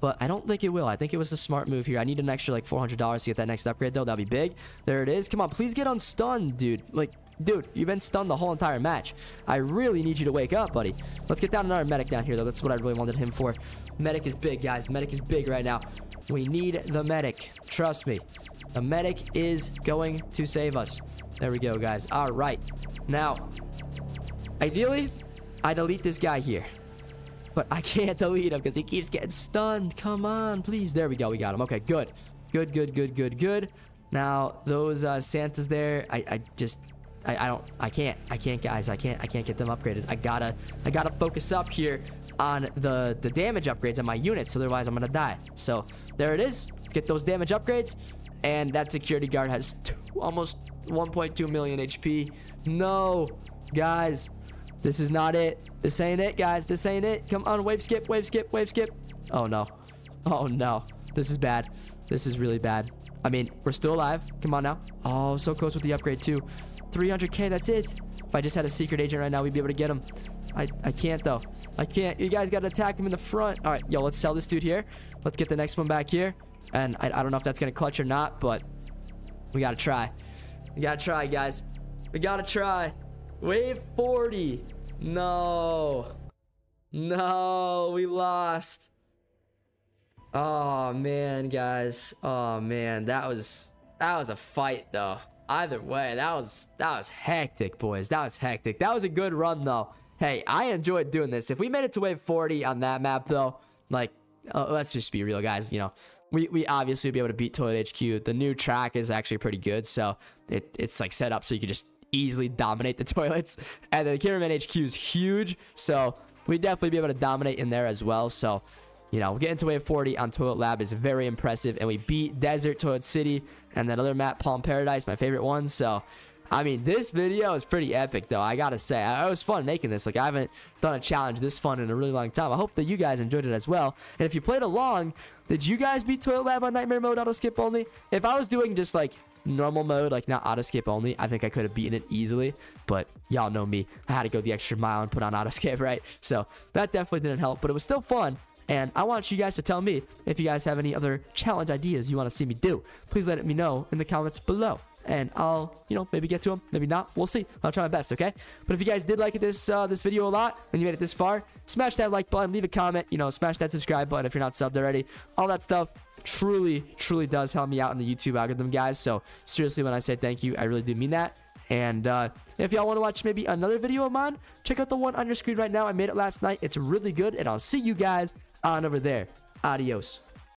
S1: but I don't think it will. I think it was a smart move here. I need an extra like $400 to get that next upgrade though. That'd be big. There it is. Come on, please get unstunned, dude. Like, dude, you've been stunned the whole entire match. I really need you to wake up, buddy. Let's get down another medic down here though. That's what I really wanted him for. Medic is big, guys. Medic is big right now. We need the medic. Trust me. The medic is going to save us. There we go, guys. All right. Now, ideally, I delete this guy here. But I can't delete him because he keeps getting stunned. Come on, please. There we go. We got him. Okay, good. Good, good, good, good, good. Now, those uh, Santas there, I, I just... I, I don't I can't I can't guys I can't I can't get them upgraded I gotta I gotta focus up here on the the damage upgrades on my units otherwise I'm gonna die so there it is get those damage upgrades and that security guard has two, almost 1.2 million HP no guys this is not it. This ain't it, guys. This ain't it. Come on, wave skip, wave skip, wave skip. Oh, no. Oh, no. This is bad. This is really bad. I mean, we're still alive. Come on now. Oh, so close with the upgrade, too. 300k, that's it. If I just had a secret agent right now, we'd be able to get him. I, I can't, though. I can't. You guys got to attack him in the front. All right, yo, let's sell this dude here. Let's get the next one back here. And I, I don't know if that's going to clutch or not, but we got to try. We got to try, guys. We got to try. Wave 40. No. No, we lost. Oh man, guys. Oh man, that was that was a fight though. Either way, that was that was hectic, boys. That was hectic. That was a good run though. Hey, I enjoyed doing this. If we made it to wave 40 on that map though, like uh, let's just be real, guys. You know, we, we obviously would be able to beat Toilet HQ. The new track is actually pretty good, so it, it's like set up so you can just easily dominate the toilets. And the Cameraman HQ is huge, so we'd definitely be able to dominate in there as well. So, you know, getting to wave 40 on Toilet Lab is very impressive. And we beat Desert, Toilet City, and that other map, Palm Paradise, my favorite one. So, I mean, this video is pretty epic, though. I gotta say, it was fun making this. Like, I haven't done a challenge this fun in a really long time. I hope that you guys enjoyed it as well. And if you played along, did you guys beat Toilet Lab on Nightmare Mode auto skip only? If I was doing just like normal mode, like not auto skip only, I think I could have beaten it easily. But y'all know me. I had to go the extra mile and put on auto skip, right? So that definitely didn't help, but it was still fun. And I want you guys to tell me if you guys have any other challenge ideas you want to see me do. Please let me know in the comments below and I'll, you know, maybe get to them, maybe not. We'll see. I'll try my best, okay? But if you guys did like this uh, this video a lot and you made it this far, smash that like button, leave a comment, you know, smash that subscribe button if you're not subbed already. All that stuff truly, truly does help me out in the YouTube algorithm, guys. So seriously, when I say thank you, I really do mean that. And uh, if y'all want to watch maybe another video of mine, check out the one on your screen right now. I made it last night. It's really good, and I'll see you guys on over there. Adios.